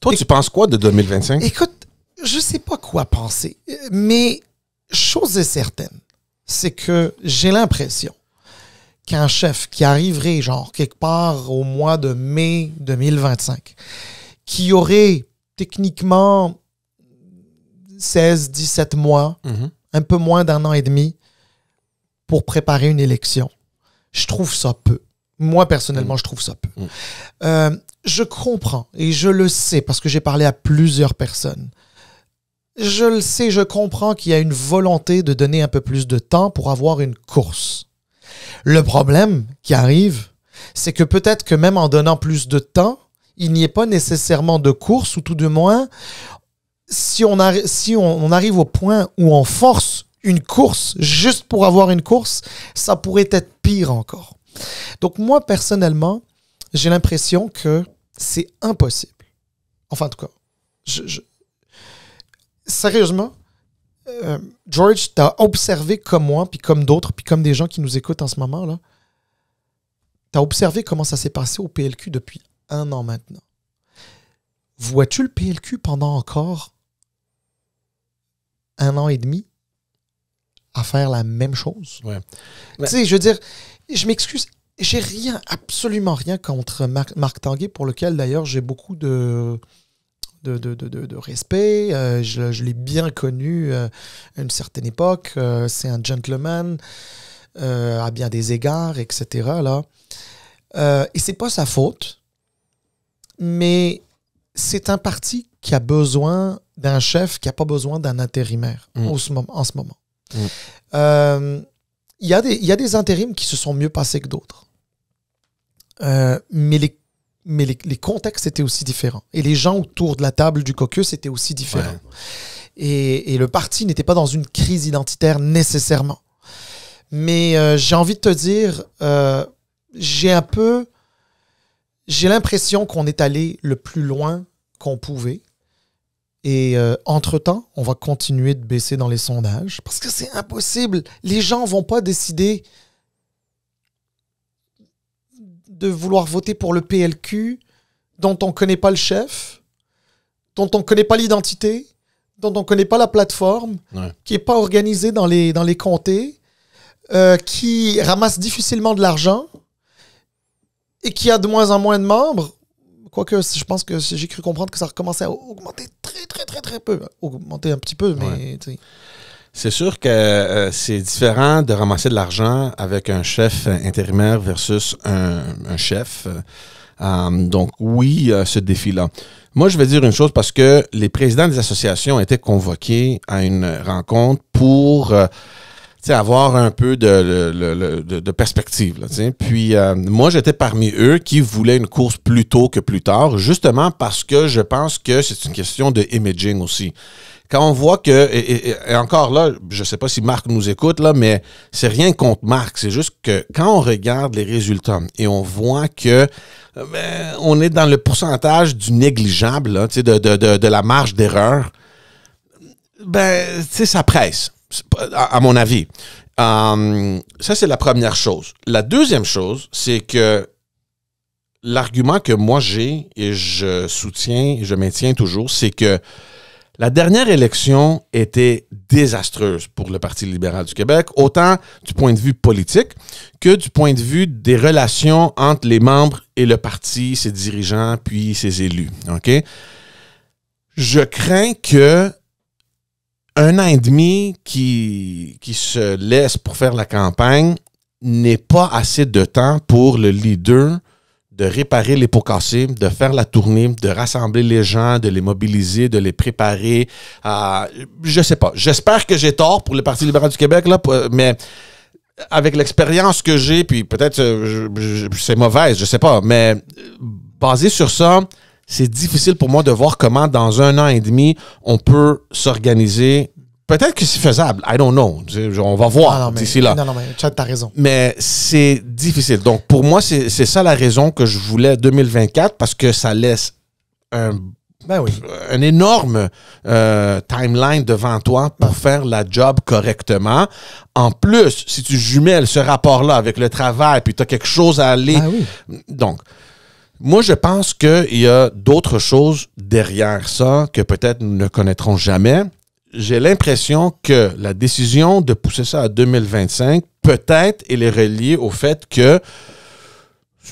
Toi, tu penses quoi de 2025? Écoute, je sais pas quoi penser, mais chose est certaine, c'est que j'ai l'impression qu'un chef qui arriverait, genre, quelque part au mois de mai 2025, qui aurait techniquement 16, 17 mois, Mhm. Un peu moins d'un an et demi pour préparer une élection. Je trouve ça peu. Moi, personnellement, je trouve ça peu. Mm. Euh, je comprends et je le sais parce que j'ai parlé à plusieurs personnes. Je le sais, je comprends qu'il y a une volonté de donner un peu plus de temps pour avoir une course. Le problème qui arrive, c'est que peut-être que même en donnant plus de temps, il n'y ait pas nécessairement de course ou tout de moins, si on, si on arrive au point où on force une course juste pour avoir une course, ça pourrait être pire encore. Donc moi, personnellement, j'ai l'impression que c'est impossible. Enfin, en tout cas, je, je- sérieusement, euh, George, tu as observé comme moi, puis comme d'autres, puis comme des gens qui nous écoutent en ce moment, là, tu as observé comment ça s'est passé au PLQ depuis un an maintenant. Vois-tu le PLQ pendant encore? Un an et demi à faire la même chose? Ouais. Tu sais, je veux dire, je m'excuse, j'ai rien, absolument rien contre Marc, Marc Tanguay, pour lequel d'ailleurs j'ai beaucoup de, de, de, de- respect. Euh, je je l'ai bien connu euh, à une certaine époque. Euh, c'est un gentleman à bien des égards, etc. Là. Et c'est pas sa faute, mais c'est un parti qui a besoin d'un chef qui n'a pas besoin d'un intérimaire Mm. ce en ce moment. Mm. Euh, il y, a des- il y a des intérims qui se sont mieux passés que d'autres. Euh, mais les, mais les, les contextes étaient aussi différents. Et les gens autour de la table du caucus étaient aussi différents. Ouais. Et, et le parti n'était pas dans une crise identitaire nécessairement. Mais euh, j'ai envie de te dire, euh, j'ai un peu. J'ai l'impression qu'on est allé le plus loin qu'on pouvait. Et euh, entre-temps, on va continuer de baisser dans les sondages parce que c'est impossible. Les gens vont pas décider de vouloir voter pour le PLQ dont on connaît pas le chef, dont on connaît pas l'identité, dont on connaît pas la plateforme, Ouais. qui est pas organisé dans les, dans les comtés, euh, qui ramasse difficilement de l'argent et qui a de moins en moins de membres. Quoique, je pense que j'ai cru comprendre que ça recommençait à augmenter très, très, très, très peu. Augmenter un petit peu, mais. C'est sûr que euh, c'est différent de ramasser de l'argent avec un chef intérimaire versus un, un chef. Euh, donc oui, euh, ce défi-là. Moi, je vais dire une chose parce que les présidents des associations étaient convoqués à une rencontre pour euh, sais, avoir un peu de, le- de, de perspective. Là. Puis euh, moi, j'étais parmi eux qui voulaient une course plus tôt que plus tard, justement parce que je pense que c'est une question de imaging aussi quand on voit que, et, encore là, je sais pas si Marc nous écoute, là, mais c'est rien contre Marc. C'est juste que quand on regarde les résultats et on voit que euh, ben, on est dans le pourcentage du négligeable, là, de, de, de, de la marge d'erreur, ben, ça presse, à, mon avis. Hum, ça, c'est la première chose. La deuxième chose, c'est que l'argument que moi j'ai et je soutiens, je maintiens toujours, c'est que la dernière élection était désastreuse pour le Parti libéral du Québec, autant du point de vue politique que du point de vue des relations entre les membres et le parti, ses dirigeants, puis ses élus. OK? Je crains que un an et demi qui, se laisse pour faire la campagne n'ait pas assez de temps pour le leader de réparer les pots cassés, de faire la tournée, de rassembler les gens, de les mobiliser, de les préparer. à- je sais pas. J'espère que j'ai tort pour le Parti libéral du Québec, là, pour- mais avec l'expérience que j'ai, puis peut-être euh, c'est mauvaise, je sais pas, mais euh, basé sur ça, c'est difficile pour moi de voir comment dans un an et demi on peut s'organiser. Peut-être que c'est faisable, I don't know. On va voir d'ici là. Non, non, mais Chad, t'as raison. Mais c'est difficile. Donc, pour moi, c'est ça la raison que je voulais 2024 parce que ça laisse un, Ben oui. un énorme euh, timeline devant toi pour Ouais. faire la job correctement. En plus, si tu jumelles ce rapport-là avec le travail, puis tu as quelque chose à aller. Ben oui. Donc, moi, je pense qu'il y a d'autres choses derrière ça que peut-être nous ne connaîtrons jamais. J'ai l'impression que la décision de pousser ça à 2025, peut-être, elle est reliée au fait que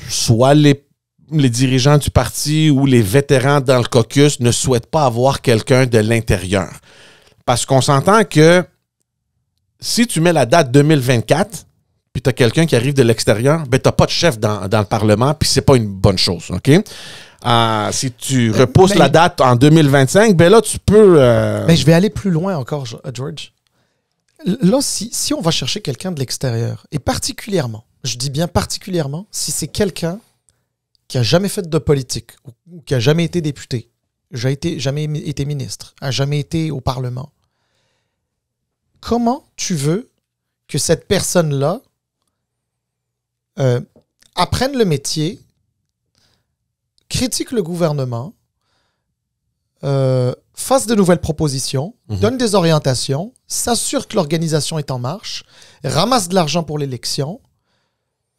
soit les, les dirigeants du parti ou les vétérans dans le caucus ne souhaitent pas avoir quelqu'un de l'intérieur. Parce qu'on s'entend que si tu mets la date 2024, puis tu as quelqu'un qui arrive de l'extérieur, ben tu pas de chef dans, dans le Parlement, puis c'est pas une bonne chose, OK? Euh, si tu repousses mais- la date en 2025, ben là, tu peux... euh, Mais je vais aller plus loin encore, George. Là, si, si on va chercher quelqu'un de l'extérieur, et particulièrement, je dis bien particulièrement, si c'est quelqu'un qui a jamais fait de politique, ou, qui a jamais été député, já- été- jamais été ministre, a jamais été au Parlement, comment tu veux que cette personne-là euh, apprenne le métier, critique le gouvernement, euh, fasse de nouvelles propositions, Mhm. donne des orientations, s'assure que l'organisation est en marche, ramasse de l'argent pour l'élection.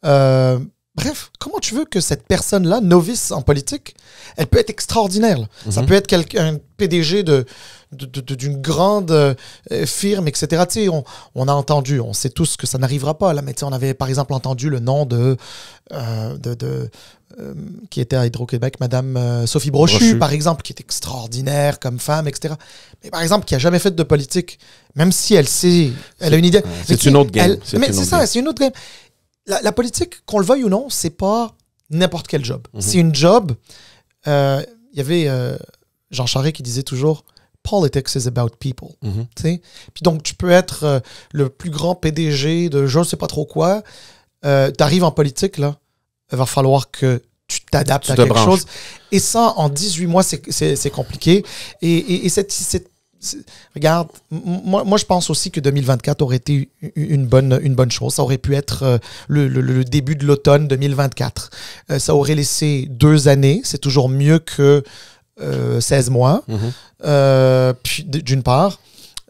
Euh, bref, comment tu veux que cette personne-là, novice en politique, elle peut être extraordinaire. là? Ça Mhm. peut être quelqu'un, un PDG de, de- de- de- d'une grande euh, firme, etc. Tu sais, on, on a entendu, on sait tous que ça n'arrivera pas. Là, mais tu sais, on avait par exemple entendu le nom de, euh, de, de, euh, qui était à Hydro-Québec, Madame euh, Sophie Brochu, Brochu. par exemple, qui est extraordinaire comme femme, etc. Mais par exemple, qui a jamais fait de politique, même si elle sait, elle a une idée. C'est une autre game. elle- mais c'est ça, c'est une autre game. La, la politique, qu'on le veuille ou non, c'est pas n'importe quel job. Mhm. C'est une job. euh, Il y avait euh, Jean Charest qui disait toujours Politics is about people. Mhm. Puis donc, tu peux être euh, le plus grand PDG de je ne sais pas trop quoi. tu arrives en politique, là, il va falloir que tu t'adaptes à te quelque branches. chose. Et ça, en 18 mois, c'est- compliqué. Et, et, et cette, cette- regarde, moi, moi, je pense aussi que 2024 aurait été une bonne, une bonne chose. Ça aurait pu être euh, le, le- le début de l'automne 2024. Euh, ça aurait laissé deux années. C'est toujours mieux que euh, 16 mois. Mhm. Euh, d'une part.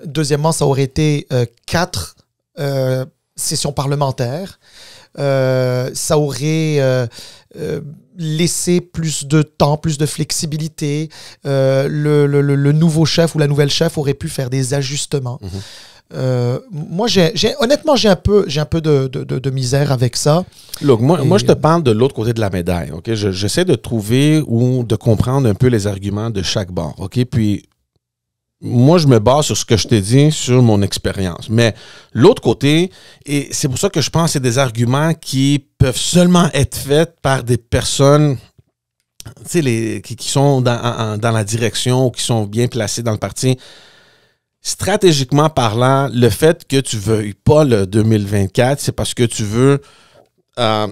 Deuxièmement, ça aurait été quatre sessions parlementaires. Ça aurait laissé plus de temps, plus de flexibilité. Euh, le, le- le- nouveau chef ou la nouvelle chef aurait pu faire des ajustements. Mhm. Euh, moi, j'ai, honnêtement, j'ai un peu, j'ai un peu de, de- misère avec ça. Look, moi, Et- moi, je te parle de l'autre côté de la médaille. ok? Je- J'essaie de trouver ou de comprendre un peu les arguments de chaque bord. ok? Puis, moi, je me base sur ce que je t'ai dit, sur mon expérience. Mais l'autre côté, et c'est pour ça que je pense que c'est des arguments qui peuvent seulement être faits par des personnes les, qui, sont dans, la direction ou qui sont bien placées dans le parti. Stratégiquement parlant, le fait que tu veuilles pas le 2024, c'est parce que tu veux euh,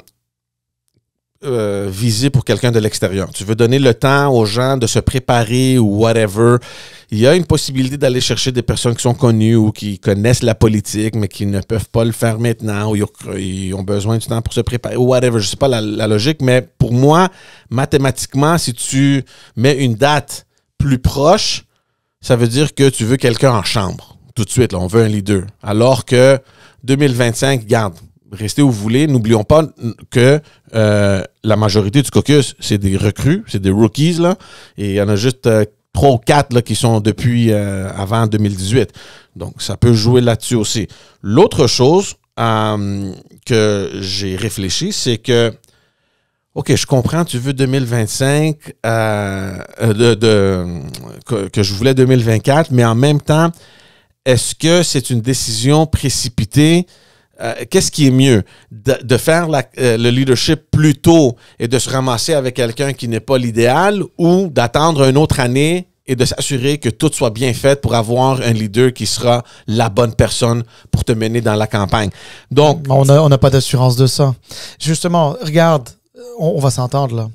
euh, viser pour quelqu'un de l'extérieur. Tu veux donner le temps aux gens de se préparer ou whatever. Il y a une possibilité d'aller chercher des personnes qui sont connues ou qui connaissent la politique, mais qui ne peuvent pas le faire maintenant ou ils ont- besoin du temps pour se préparer ou whatever. Je sais pas la, logique, mais pour moi, mathématiquement, si tu mets une date plus proche, ça veut dire que tu veux quelqu'un en chambre. Tout de suite, on veut un leader. Alors que 2025, garde, restez où vous voulez. N'oublions pas que euh, la majorité du caucus, c'est des recrues, c'est des rookies, là. Et il y en a juste euh, trois ou quatre qui sont depuis euh, avant 2018. Donc, ça peut jouer là-dessus aussi. L'autre chose que j'ai réfléchi, c'est que OK, je comprends, tu veux 2025, euh, euh, de, de- que, que je voulais 2024, mais en même temps, est-ce que c'est une décision précipitée? Euh, Qu'est-ce qui est mieux? De, faire euh, le leadership plus tôt et de se ramasser avec quelqu'un qui n'est pas l'idéal ou d'attendre une autre année et de s'assurer que tout soit bien fait pour avoir un leader qui sera la bonne personne pour te mener dans la campagne? Donc, on n'a on a pas d'assurance de ça. Justement, regarde, on, va s'entendre là.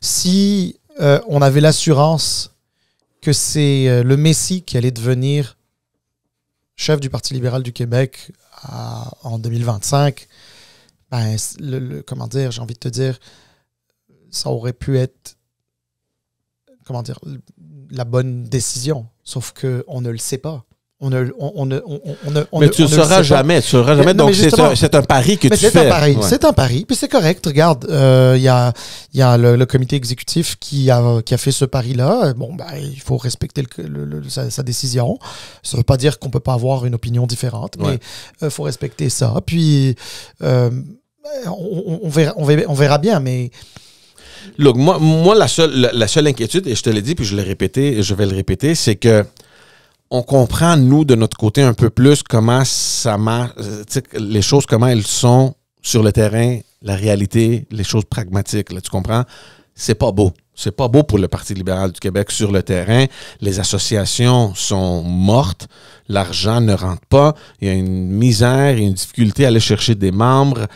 Si euh, on avait l'assurance que c'est le Messie qui allait devenir chef du Parti libéral du Québec en 2025, ben, le, comment dire, j'ai envie de te dire, ça aurait pu être, comment dire, la bonne décision. Sauf que on ne le sait pas. On ne, on, on ne, on, on ne, on mais tu ne sauras jamais. Tu le sauras Mais- jamais. Donc, c'est un, c'est un pari que Mais tu c'est fais. un pari, Ouais. c'est un pari, puis c'est correct. Regarde, euh, il y a, y a le, le comité exécutif qui a, qui a fait ce pari-là. Bon, ben, il faut respecter le- le- sa, sa décision. Ça ne veut pas dire qu'on peut pas avoir une opinion différente, mais Ouais. il faut respecter ça. Puis, euh, on, verra, on, verra, on verra bien, mais Look, moi, moi la, seule, la, la seule inquiétude, et je te l'ai dit, puis je l'ai répété, et je vais le répéter, c'est que on comprend, nous, de notre côté, un peu plus comment ça marche, euh, les choses, comment elles sont sur le terrain, la réalité, les choses pragmatiques, là, tu comprends? C'est pas beau. C'est pas beau pour le Parti libéral du Québec sur le terrain. Les associations sont mortes. L'argent ne rentre pas. Il y a une misère et une difficulté à aller chercher des membres,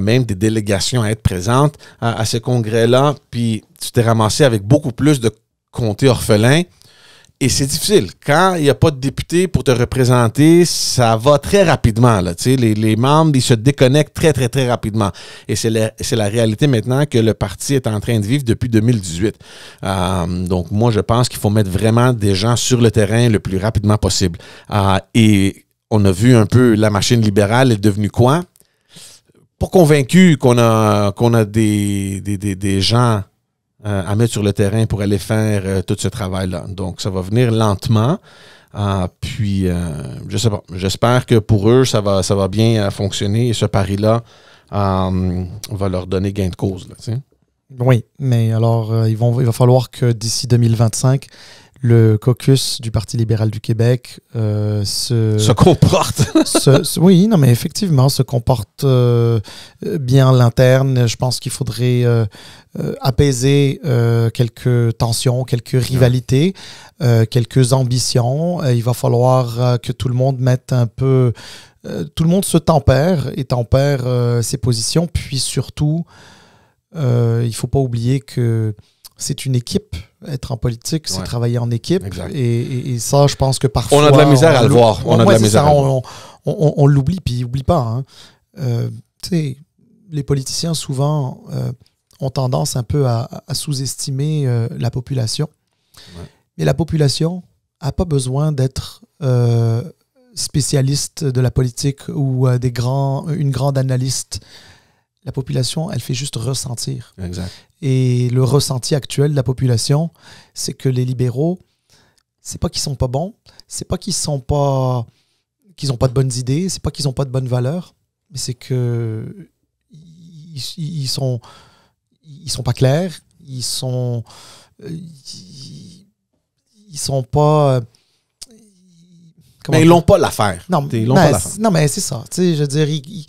même des délégations à être présentes à, à ces congrès-là. Puis tu t'es ramassé avec beaucoup plus de comtés orphelins. Et c'est difficile. Quand il n'y a pas de député pour te représenter, ça va très rapidement. Là, les, les membres, ils se déconnectent très, très, très rapidement. Et c'est la, réalité maintenant que le parti est en train de vivre depuis 2018. Euh, donc, moi, je pense qu'il faut mettre vraiment des gens sur le terrain le plus rapidement possible. Euh, et on a vu un peu la machine libérale est devenue quoi? Pas convaincu qu'on a, a des, des, des, des gens euh, à mettre sur le terrain pour aller faire euh, tout ce travail-là. Donc, ça va venir lentement. Euh, puis, euh, je sais pas. J'espère que pour eux, ça va, ça va bien fonctionner et ce pari-là va leur donner gain de cause. Là, oui. Mais alors, il va falloir que d'ici 2025, le caucus du Parti libéral du Québec euh, se, Se comporte. se- se- oui, non, mais effectivement, se comporte euh, bien à l'interne. Je pense qu'il faudrait euh, euh, apaiser quelques tensions, quelques rivalités, quelques ambitions. Il va falloir que tout le monde mette un peu. tout le monde se tempère et tempère ses positions. Puis surtout, il faut pas oublier que c'est une équipe. Être en politique, c'est Ouais. travailler en équipe. Et, et- et ça, je pense que parfois. On a de la misère à le voir. On a de Ouais, la c'est misère ça, à le on, on- on- on l'oublie, puis oublie pas. hein. Euh, tu sais, les politiciens, souvent, euh, ont tendance un peu à, à sous-estimer euh, la population. Ouais. Mais la population n'a pas besoin d'être euh, spécialiste de la politique ou des grands, une grande analyste. La population, elle fait juste ressentir. Exact. Et le ressenti actuel de la population, c'est que les libéraux, c'est pas qu'ils sont pas bons, c'est pas qu'ils sont pas qu'ils ont pas de bonnes idées, c'est pas qu'ils ont pas de bonnes valeurs, mais c'est que ils, ils sont ils sont pas clairs, ils sont ils, ils sont pas comment Mais ils n'ont pas l'affaire. non, Ils l'ont pas l'affaire. c'est- non, mais c'est ça. Tu sais, je veux dire, ils,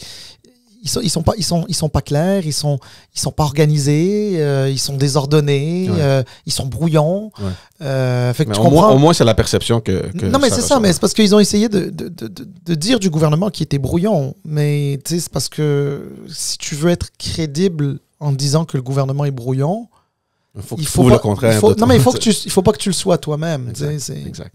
ils, sont, ils sont pas, ils sont, ils sont pas clairs, ils sont, ils sont pas organisés, euh, ils sont désordonnés, Ouais. euh, ils sont brouillons. Ouais. Euh, fait que Mais tu au moins, comprends. au moins, c'est la perception que. que non, mais c'est ça, mais c'est parce qu'ils ont essayé de, de, de, dire du gouvernement qui était brouillon. Mais tu sais, c'est parce que si tu veux être crédible en disant que le gouvernement est brouillon, Il faut il pas, le contraire. il faut- de non, mais il faut que tu, il faut pas que tu le sois toi-même. Exact.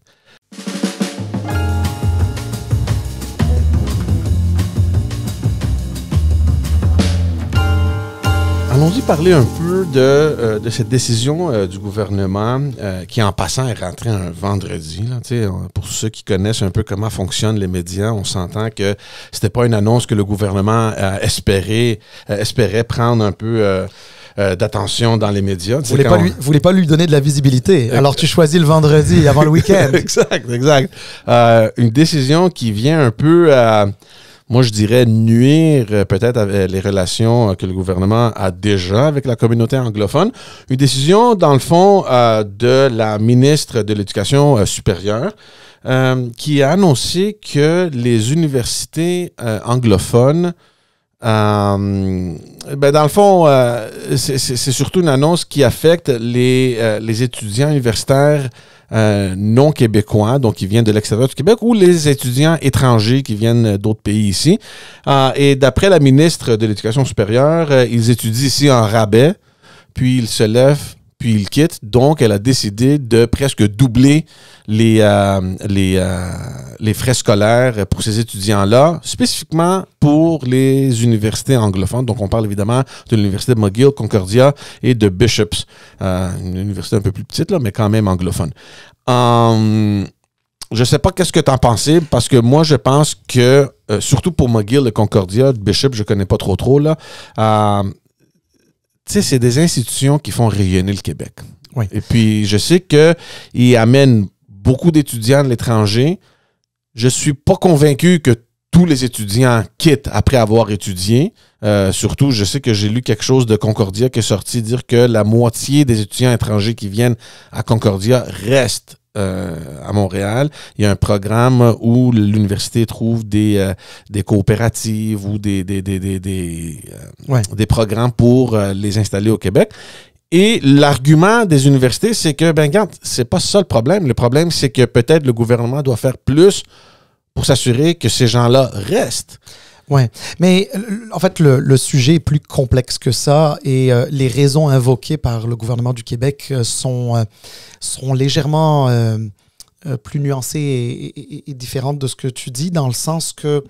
Allons-y parler un peu de, euh, de cette décision euh, du gouvernement euh, qui, en passant, est rentrée un vendredi. Là, Tu sais, on- pour ceux qui connaissent un peu comment fonctionnent les médias, on s'entend que c'était pas une annonce que le gouvernement espérait, espérait prendre un peu euh, d'attention dans les médias. Vous voulez, pas on- lui, voulez pas lui donner de la visibilité. Alors tu choisis le vendredi avant le week-end. exact, exact. Euh, une décision qui vient un peu, moi je dirais, nuire euh, peut-être avec les relations euh, que le gouvernement a déjà avec la communauté anglophone. Une décision, dans le fond, euh, de la ministre de l'Éducation euh, supérieure. euh, qui a annoncé que les universités euh, anglophones euh, ben, dans le fond, euh, c'est surtout une annonce qui affecte les, euh, les étudiants universitaires euh, non québécois, donc qui viennent de l'extérieur du Québec, ou les étudiants étrangers qui viennent d'autres pays ici. et d'après la ministre de l'Éducation supérieure, ils étudient ici en rabais, puis ils se lèvent il quitte. Donc, elle a décidé de presque doubler les, euh, les, euh, les frais scolaires pour ces étudiants-là, spécifiquement pour les universités anglophones. Donc, on parle évidemment de l'Université de McGill, Concordia et de Bishops, euh, une université un peu plus petite, là, mais quand même anglophone. je ne sais pas qu'est-ce que tu en parce que moi, je pense que, surtout pour McGill et Concordia, Bishop, je ne connais pas trop trop, là, sais, c'est des institutions qui font rayonner le Québec. Oui. Et puis, je sais qu'ils amènent beaucoup d'étudiants de l'étranger. Je suis pas convaincu que tous les étudiants quittent après avoir étudié. Euh, surtout, je sais que j'ai lu quelque chose de Concordia qui est sorti dire que la moitié des étudiants étrangers qui viennent à Concordia restent euh, à Montréal. Il y a un programme où l'université trouve des, euh, des coopératives ou des, des, des, des, des, euh, programmes pour les installer au Québec. Et l'argument des universités, c'est que, ben, regarde, c'est pas ça le problème. Le problème, c'est que peut-être le gouvernement doit faire plus pour s'assurer que ces gens-là restent. Ouais, mais en fait, le, sujet est plus complexe que ça et euh, les raisons invoquées par le gouvernement du Québec euh, sont, euh, sont légèrement plus nuancées et, différentes de ce que tu dis, dans le sens que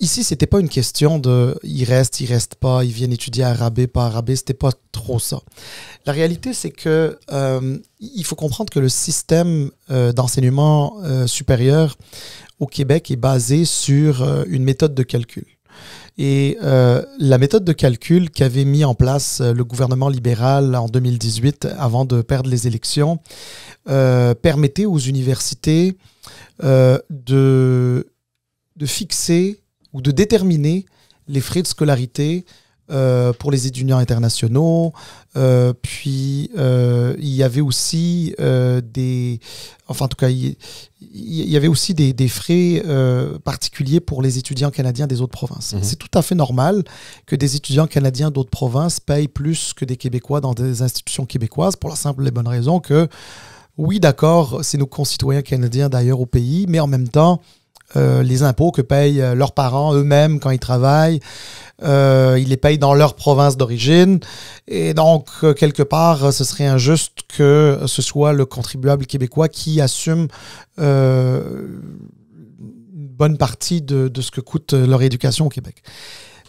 ici, c'était pas une question de il reste, il reste pas, ils viennent étudier arabe, pas arabe, c'était pas trop ça. La réalité, c'est que il faut comprendre que le système d'enseignement supérieur au Québec est basée sur euh, une méthode de calcul. Et euh, la méthode de calcul qu'avait mis en place euh, le gouvernement libéral en 2018 avant de perdre les élections permettait aux universités de, de fixer ou de déterminer les frais de scolarité euh, pour les étudiants internationaux. Euh, puis euh, il y avait aussi des, enfin en tout cas, il, y avait aussi des, des frais particuliers pour les étudiants canadiens des autres provinces. Mhm. C'est tout à fait normal que des étudiants canadiens d'autres provinces payent plus que des Québécois dans des institutions québécoises pour la simple et bonne raison que oui, d'accord, c'est nos concitoyens canadiens d'ailleurs au pays, mais en même temps, les impôts que payent leurs parents eux-mêmes quand ils travaillent, euh, ils les payent dans leur province d'origine. Et donc, euh, quelque part, ce serait injuste que ce soit le contribuable québécois qui assume euh, une bonne partie de, ce que coûte leur éducation au Québec.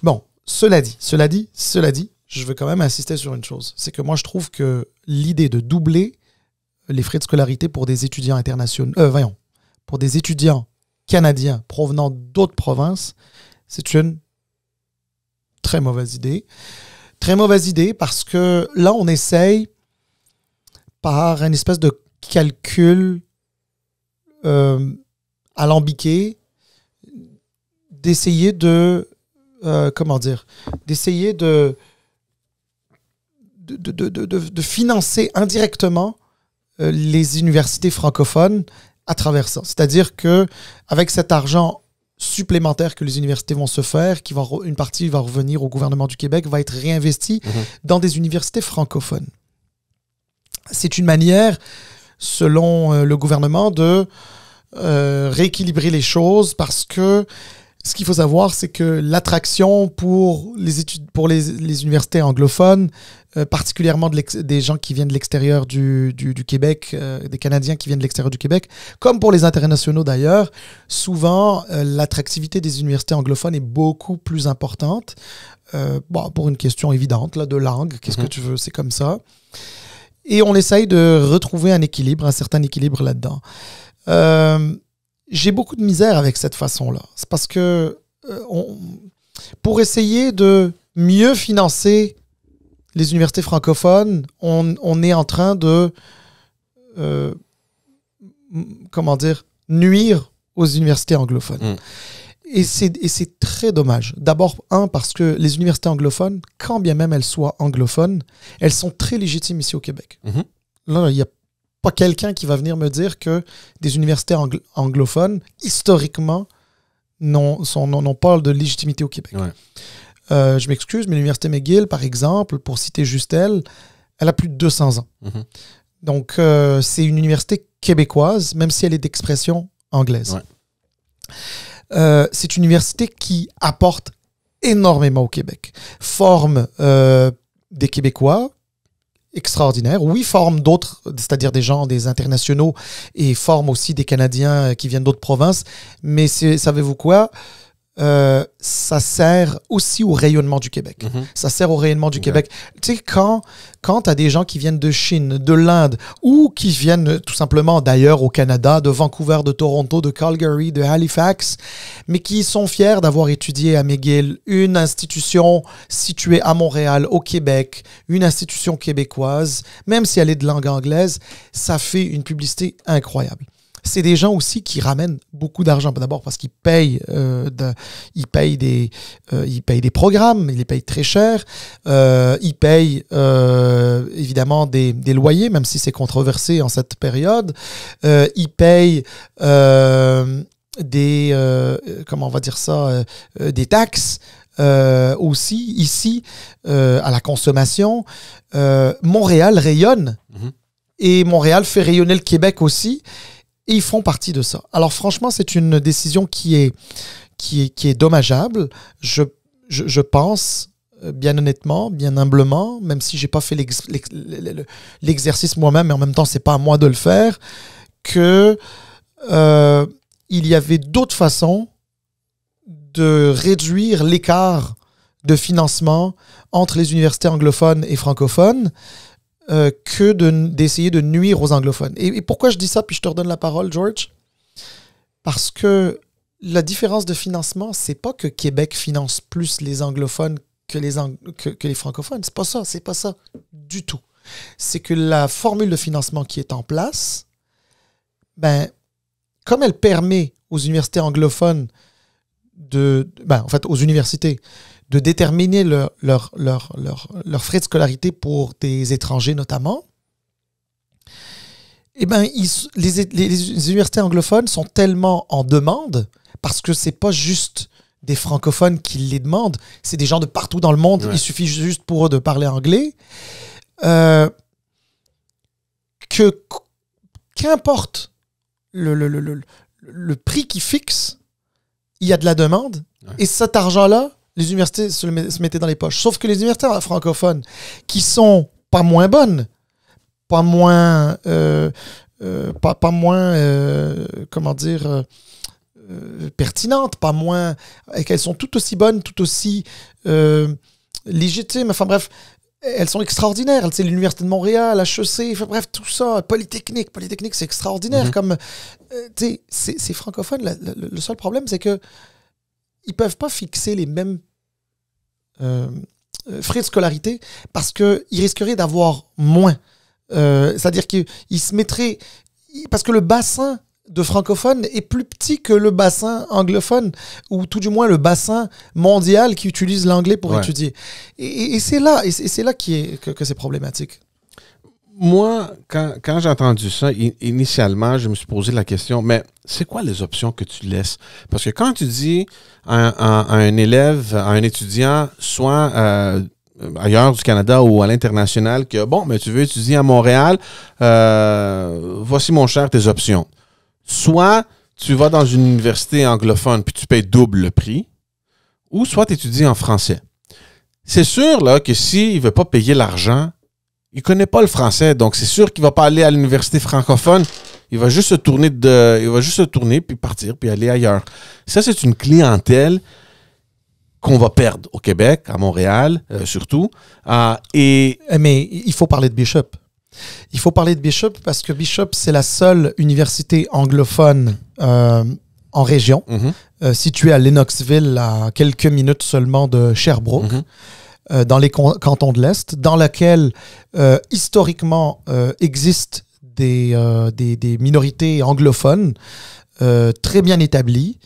Bon, cela dit, cela dit, cela dit, je veux quand même insister sur une chose. C'est que moi, je trouve que l'idée de doubler les frais de scolarité pour des étudiants internationaux, euh, voyons, pour des étudiants canadiens provenant d'autres provinces, c'est une très mauvaise idée. Très mauvaise idée parce que là, on essaye par une espèce de calcul euh, alambiqué d'essayer de euh, comment dire d'essayer de de, de, financer indirectement euh, les universités francophones à travers ça. C'est-à-dire que avec cet argent supplémentaires que les universités vont se faire, qui va une partie va revenir au gouvernement du Québec, va être réinvestie mhm. dans des universités francophones. C'est une manière, selon euh, le gouvernement, de euh, rééquilibrer les choses parce que ce qu'il faut savoir, c'est que l'attraction pour les études, pour les, universités anglophones, euh, particulièrement des gens qui viennent de l'extérieur du, Québec, euh, des Canadiens qui viennent de l'extérieur du Québec, comme pour les internationaux d'ailleurs, souvent euh, l'attractivité des universités anglophones est beaucoup plus importante. bon, pour une question évidente là, de langue, qu'est-ce que mhm. tu veux, c'est comme ça. Et on essaye de retrouver un équilibre, un certain équilibre là-dedans j'ai beaucoup de misère avec cette façon-là. C'est parce que euh, pour essayer de mieux financer les universités francophones, on, est en train de, euh, comment dire, nuire aux universités anglophones. Mm. Et c'est très dommage. D'abord, un, parce que les universités anglophones, quand bien même elles soient anglophones, elles sont très légitimes ici au Québec. Mm-hmm. Là, il y a pas quelqu'un qui va venir me dire que des universités anglophones, historiquement, n'ont pas de légitimité au Québec. Euh, je m'excuse, mais l'Université McGill, par exemple, pour citer juste elle, elle a plus de 200 ans. Mhm. Donc, euh, c'est une université québécoise, même si elle est d'expression anglaise. Ouais. Euh, c'est une université qui apporte énormément au Québec. Forme des Québécois extraordinaires. Oui, forme d'autres, c'est-à-dire des gens, des internationaux, et forme aussi des Canadiens euh, qui viennent d'autres provinces. Mais savez-vous quoi? Euh, ça sert aussi au rayonnement du Québec. Mhm. Ça sert au rayonnement du. Québec. Tu sais, quand, quand tu as des gens qui viennent de Chine, de l'Inde, ou qui viennent euh, tout simplement d'ailleurs au Canada, de Vancouver, de Toronto, de Calgary, de Halifax, mais qui sont fiers d'avoir étudié à McGill, une institution située à Montréal, au Québec, une institution québécoise, même si elle est de langue anglaise, ça fait une publicité incroyable. C'est des gens aussi qui ramènent beaucoup d'argent. D'abord parce qu'ils payent, euh, de- ils payent des, euh, ils payent des programmes, ils les payent très cher. Euh, ils payent évidemment des, des loyers, même si c'est controversé en cette période. Ils payent des, comment on va dire ça, des taxes. aussi ici à la consommation. Montréal rayonne Mhm. et Montréal fait rayonner le Québec aussi et ils font partie de ça. Alors franchement, c'est une décision qui est, qui est, qui est dommageable. Je, je, pense, euh, bien honnêtement, bien humblement, même si j'ai pas fait l'ex- l'ex- le- le- l'exercice moi-même, mais en même temps, c'est pas à moi de le faire, que euh, il y avait d'autres façons de réduire l'écart de financement entre les universités anglophones et francophones euh, que de- d'essayer de, nuire aux anglophones. Et, et pourquoi je dis ça, puis je te redonne la parole, George? Parce que la différence de financement, c'est pas que Québec finance plus les anglophones que les, ang- que, que les francophones. C'est pas ça, c'est pas ça du tout. C'est que la formule de financement qui est en place, ben, comme elle permet aux universités anglophones de, ben, en fait, aux universités de déterminer leur, leur, leur, leur, leurs frais de scolarité pour des étrangers notamment, eh ben, ils les, les- les universités anglophones sont tellement en demande parce que c'est pas juste des francophones qui les demandent, c'est des gens de partout dans le monde. Ouais. Il suffit juste pour eux de parler anglais. Euh, que qu'importe le, le, le, le, le prix qu'ils fixent, il y a de la demande. Ouais. Et cet argent-là, les universités se, mettaient dans les poches. Sauf que les universités francophones, qui sont pas moins bonnes, pas moins, euh, euh, pas, pas moins, euh, comment dire, pertinentes, pas moins, et qu'elles sont tout aussi bonnes, tout aussi légitimes. Enfin bref, elles sont extraordinaires. C'est l'Université de Montréal, HEC, enfin, bref, tout ça, Polytechnique. Polytechnique, c'est extraordinaire. Mhm. Comme, euh, tu sais, c'est c'est francophone. La- la- le seul problème, c'est que ils peuvent pas fixer les mêmes euh, euh, frais de scolarité parce qu'ils risqueraient d'avoir moins. Euh, C'est-à-dire qu'ils se mettraient... Parce que le bassin de francophones est plus petit que le bassin anglophone, ou tout du moins le bassin mondial qui utilise l'anglais pour Ouais. étudier. Et, c'est là, et c'est c'est là qui est, que, que c'est problématique. Moi, quand, j'ai entendu ça, initialement, je me suis posé la question, mais c'est quoi les options que tu laisses? Parce que quand tu dis à, un- à un élève, à un étudiant, soit euh, ailleurs du Canada ou à l'international, que bon, mais tu veux étudier à Montréal, euh, voici mon cher tes options. Soit tu vas dans une université anglophone puis tu payes double le prix, ou soit tu étudies en français. C'est sûr là, que s'il ne veut pas payer l'argent, il connaît pas le français, donc c'est sûr qu'il va pas aller à l'université francophone. Il va juste se tourner de, il va juste se tourner puis partir puis aller ailleurs. Ça c'est une clientèle qu'on va perdre au Québec, à Montréal euh, surtout. Euh, et Eh, Mais il faut parler de Bishop. Il faut parler de Bishop parce que Bishop, c'est la seule université anglophone euh, en région, Mhm, euh, située à Lennoxville, à quelques minutes seulement de Sherbrooke. mhm. Euh, dans les cantons de l'Est, dans laquelle euh, historiquement euh, existent des, des, des minorités anglophones très bien établies,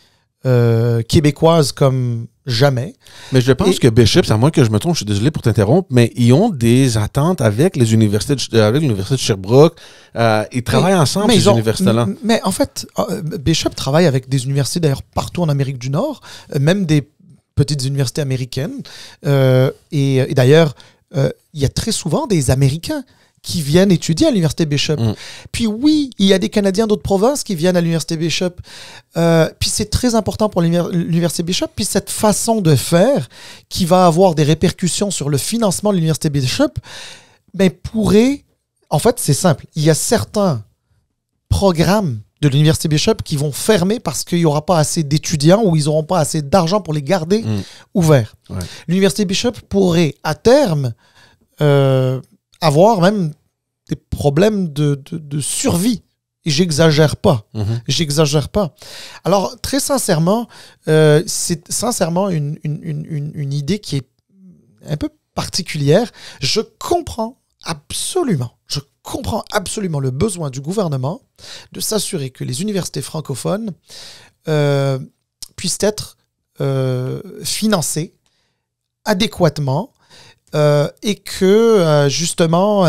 québécoises comme jamais. Mais je pense Et- que Bishop, à moins que je me trompe, je suis désolé pour t'interrompre, mais ils ont des attentes avec les universités, de, avec l'université de Sherbrooke. Euh, ils travaillent ensemble ces ils ont- universités-là. Mais en fait, Bishop travaille avec des universités d'ailleurs partout en Amérique du Nord, même des petites universités américaines. Euh, et, et d'ailleurs, euh, il y a très souvent des Américains qui viennent étudier à l'université Bishop. Mm. Puis oui, il y a des Canadiens d'autres provinces qui viennent à l'université Bishop. Euh, puis c'est très important pour l'univers- l'université Bishop. Puis cette façon de faire, qui va avoir des répercussions sur le financement de l'université Bishop, ben pourrait, en fait, c'est simple. Il y a certains programmes de l'université Bishop qui vont fermer parce qu'il n'y aura pas assez d'étudiants ou ils n'auront pas assez d'argent pour les garder Mm. ouverts. Ouais. L'université Bishop pourrait, à terme, euh, avoir même des problèmes de, de- de survie. Et j'exagère pas. Mhm. J'exagère pas. Alors, très sincèrement, euh, c'est sincèrement une- une- une idée qui est un peu particulière. Je comprends absolument, je comprends absolument le besoin du gouvernement de s'assurer que les universités francophones euh, puissent être euh, financées adéquatement euh, et que justement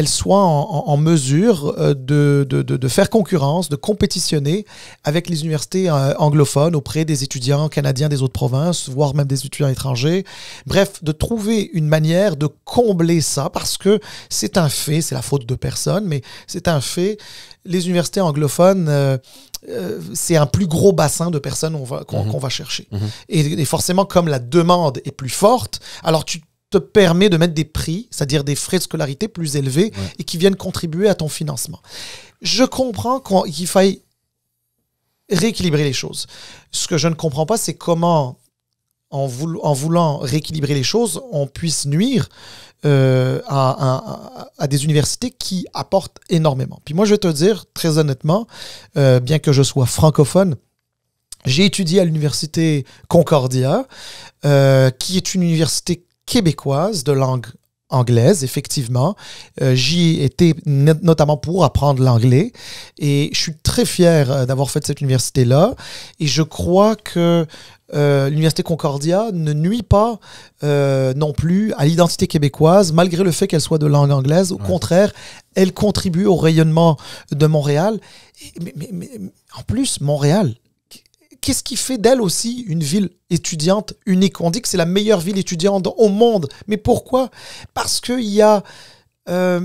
elles soient en, mesure euh, de, de- de- faire concurrence, de compétitionner avec les universités euh, anglophones auprès des étudiants canadiens des autres provinces, voire même des étudiants étrangers. Bref, de trouver une manière de combler ça parce que c'est un fait, c'est la faute de personne, mais c'est un fait. Les universités anglophones, euh, euh, c'est un plus gros bassin de personnes va- Mhm. qu'on va chercher. Mhm. Et, et forcément, comme la demande est plus forte, alors tu te permets de mettre des prix, c'est-à-dire des frais de scolarité plus élevés Ouais. et qui viennent contribuer à ton financement. Je comprends qu'il faille rééquilibrer les choses. Ce que je ne comprends pas, c'est comment, en, voul- en voulant rééquilibrer les choses, on puisse nuire euh, à, à- à des universités qui apportent énormément. Puis moi, je vais te dire, très honnêtement, euh, bien que je sois francophone, j'ai étudié à l'université Concordia, euh, qui est une université québécoise de langue anglaise, effectivement. Euh, J'y étais no- notamment pour apprendre l'anglais et je suis très fier euh, d'avoir fait cette université-là et je crois que euh, l'université Concordia ne nuit pas euh, non plus à l'identité québécoise malgré le fait qu'elle soit de langue anglaise. Au Ouais. contraire, elle contribue au rayonnement de Montréal. Et- mais- mais- mais en plus, Montréal, qu'est-ce qui fait d'elle aussi une ville étudiante unique? On dit que c'est la meilleure ville étudiante au monde. Mais pourquoi? Parce qu'il y a, euh,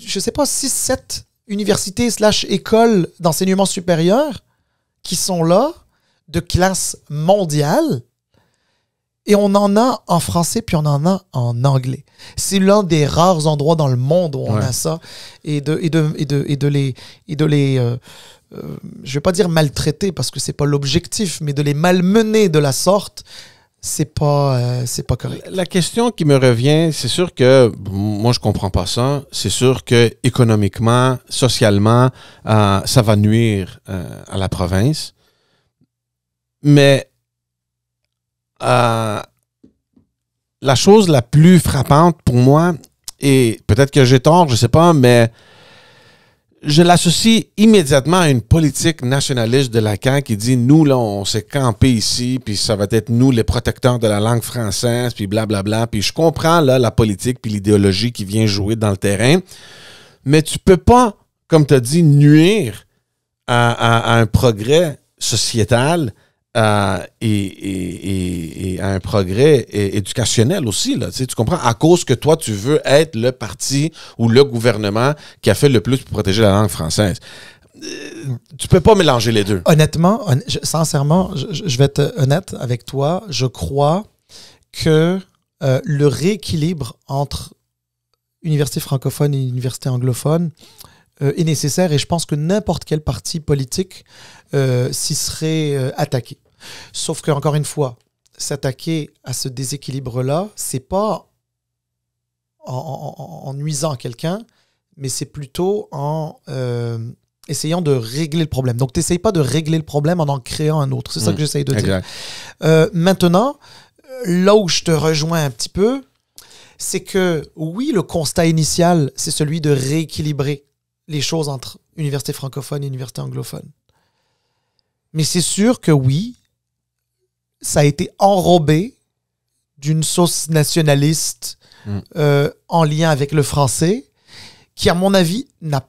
je sais pas, 6, 7 universités slash écoles d'enseignement supérieur qui sont là, de classe mondiale. Et on en a en français, puis on en a en anglais. C'est l'un des rares endroits dans le monde où on Ouais. a ça. Et de, et de, et de, et de les, et de les euh, euh, je vais pas dire maltraiter parce que c'est pas l'objectif, mais de les malmener de la sorte, c'est pas, euh, c'est pas correct. La question qui me revient, c'est sûr que moi je comprends pas ça. C'est sûr que économiquement, socialement, euh, ça va nuire à la province. Mais la chose la plus frappante pour moi, et peut-être que j'ai tort, je sais pas, mais je l'associe immédiatement à une politique nationaliste de la CAQ qui dit nous, là, on s'est campé ici, puis ça va être nous les protecteurs de la langue française, puis blablabla. Puis je comprends là la politique puis l'idéologie qui vient jouer dans le terrain, mais tu peux pas, comme tu as dit, nuire à un progrès sociétal euh, et, à un progrès éducationnel aussi. Là, tu comprends? À cause que toi, tu veux être le parti ou le gouvernement qui a fait le plus pour protéger la langue française. Euh, tu peux pas mélanger les deux. Honnêtement, sincèrement, je, vais être honnête avec toi. Je crois que euh, le rééquilibre entre université francophone et université anglophone euh, est nécessaire et je pense que n'importe quel parti politique s'y serait attaqué. Sauf que encore une fois, s'attaquer à ce déséquilibre-là, c'est pas en, en- en- nuisant à quelqu'un, mais c'est plutôt en euh, essayant de régler le problème. Donc, tu n'essayes pas de régler le problème en en créant un autre. C'est ça Mm. que j'essaye de dire. Euh, maintenant, là où je te rejoins un petit peu, c'est que oui, le constat initial, c'est celui de rééquilibrer les choses entre université francophone et université anglophone. Mais c'est sûr que oui, ça a été enrobé d'une sauce nationaliste Mm. euh, en lien avec le français, qui, à mon avis, n'a-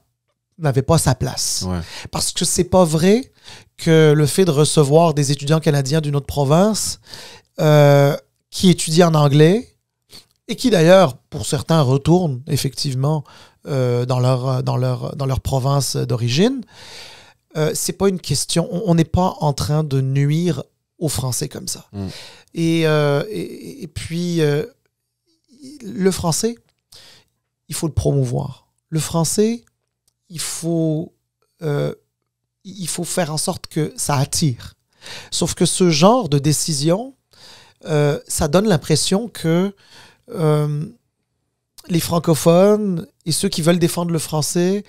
n'avait pas sa place. Ouais. Parce que c'est pas vrai que le fait de recevoir des étudiants canadiens d'une autre province euh, qui étudient en anglais et qui d'ailleurs, pour certains, retournent effectivement euh, dans, leur, dans, leur, dans leur province d'origine. Euh, c'est pas une question, on n'est pas en train de nuire aux Français comme ça. Mm. Et, euh, et, et puis, euh, le français, il faut le promouvoir. Le français, il faut, euh, il faut faire en sorte que ça attire. Sauf que ce genre de décision, ça donne l'impression que les francophones et ceux qui veulent défendre le français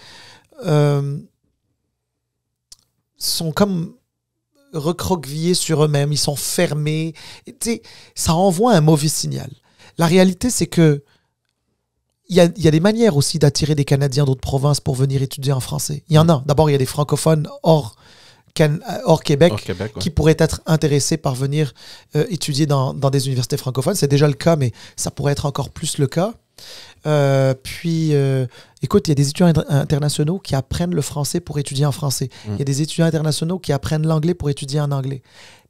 sont comme recroquevillés sur eux-mêmes, ils sont fermés. Et, ça envoie un mauvais signal. La réalité, c'est que il y a, il y a des manières aussi d'attirer des Canadiens d'autres provinces pour venir étudier en français. Il y en a. D'abord, il y a des francophones hors, Can- hors Québec Hors Québec, ouais. qui pourraient être intéressés par venir euh, étudier dans, dans des universités francophones. C'est déjà le cas, mais ça pourrait être encore plus le cas. Euh, puis, euh, écoute, il y a des étudiants inter- internationaux qui apprennent le français pour étudier en français. Il y a des étudiants internationaux qui apprennent l'anglais pour étudier en anglais.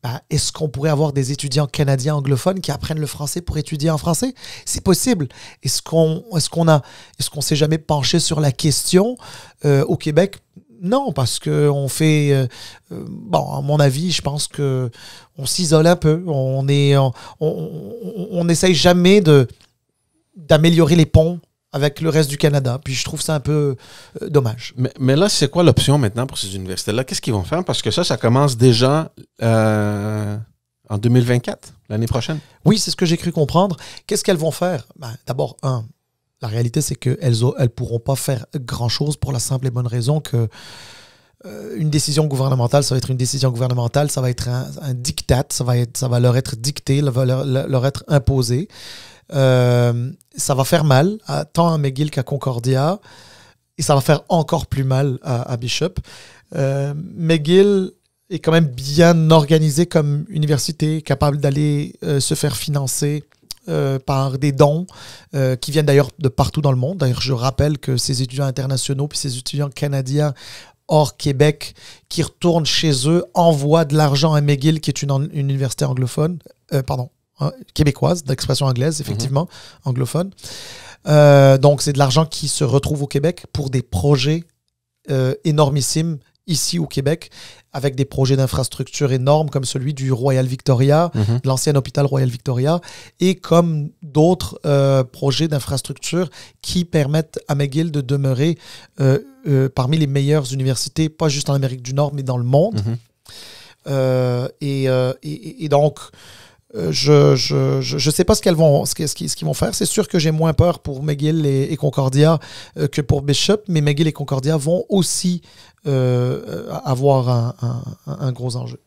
Ben, Est-ce qu'on pourrait avoir des étudiants canadiens anglophones qui apprennent le français pour étudier en français? C'est possible. Est-ce qu'on est qu'on a est-ce qu'on s'est jamais penché sur la question euh, au Québec? Non, parce que on fait euh, bon, à mon avis, je pense que on s'isole un peu. On est on, on, on- on n'essaye jamais de d'améliorer les ponts avec le reste du Canada. Puis je trouve ça un peu euh, dommage. Mais, mais là, c'est quoi l'option maintenant pour ces universités-là? Qu'est-ce qu'ils vont faire? Parce que ça, ça commence déjà euh, en 2024, l'année prochaine. Oui, c'est ce que j'ai cru comprendre. Qu'est-ce qu'elles vont faire? Ben, D'abord, un, la réalité, c'est qu'elles ne elles pourront pas faire grand-chose pour la simple et bonne raison que euh, une décision gouvernementale, ça va être une décision gouvernementale, ça va être un, un diktat, ça va, être, ça va leur être dicté, ça va leur, leur être imposé. Euh, ça va faire mal, à, tant à McGill qu'à Concordia, et ça va faire encore plus mal à, Bishop. Euh, McGill est quand même bien organisé comme université, capable d'aller euh, se faire financer par des dons qui viennent d'ailleurs de partout dans le monde. D'ailleurs, je rappelle que ces étudiants internationaux puis ces étudiants canadiens hors Québec qui retournent chez eux envoient de l'argent à McGill, qui est une, université anglophone, pardon, québécoise, d'expression anglaise, effectivement, anglophone. Euh, donc, c'est de l'argent qui se retrouve au Québec pour des projets euh, énormissimes ici au Québec, avec des projets d'infrastructure énormes comme celui du Royal Victoria, Mhm. de l'ancien hôpital Royal Victoria, et comme d'autres euh, projets d'infrastructure qui permettent à McGill de demeurer parmi les meilleures universités, pas juste en Amérique du Nord, mais dans le monde. Mhm. Et, et- et donc, euh, je je, je, je sais pas ce qu'elles vont ce qu'ils qu'ils vont faire. C'est sûr que j'ai moins peur pour McGill et, Concordia euh, que pour Bishop, mais McGill et Concordia vont aussi euh, avoir un gros enjeu.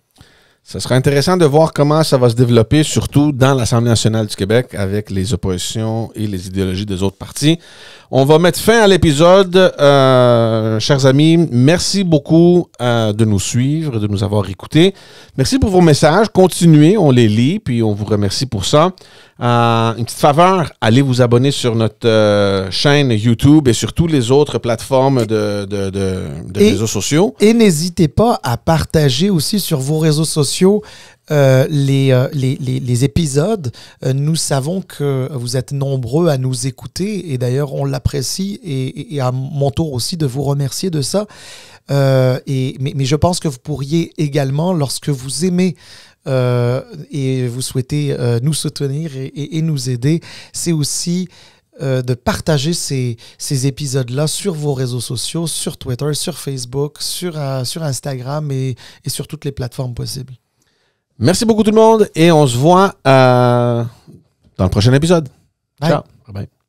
Ça sera intéressant de voir comment ça va se développer, surtout dans l'Assemblée nationale du Québec, avec les oppositions et les idéologies des autres partis. On va mettre fin à l'épisode. Euh, chers amis, merci beaucoup euh, de nous suivre, de nous avoir écoutés. Merci pour vos messages. Continuez, on les lit, puis on vous remercie pour ça. Euh, une petite faveur, allez vous abonner sur notre chaîne YouTube et sur toutes les autres plateformes de, de, de- de Et- réseaux sociaux. Et n'hésitez pas à partager aussi sur vos réseaux sociaux euh, les, euh, les, épisodes. Euh, nous savons que vous êtes nombreux à nous écouter et d'ailleurs on l'apprécie et, à mon tour aussi de vous remercier de ça. Et, mais, je pense que vous pourriez également, lorsque vous aimez et vous souhaitez nous soutenir et, nous aider, c'est aussi de partager ces, ces épisodes-là sur vos réseaux sociaux, sur Twitter, sur Facebook, sur, sur Instagram et sur toutes les plateformes possibles. Merci beaucoup tout le monde et on se voit euh, dans le prochain épisode. Bye. Ciao. Bye bye.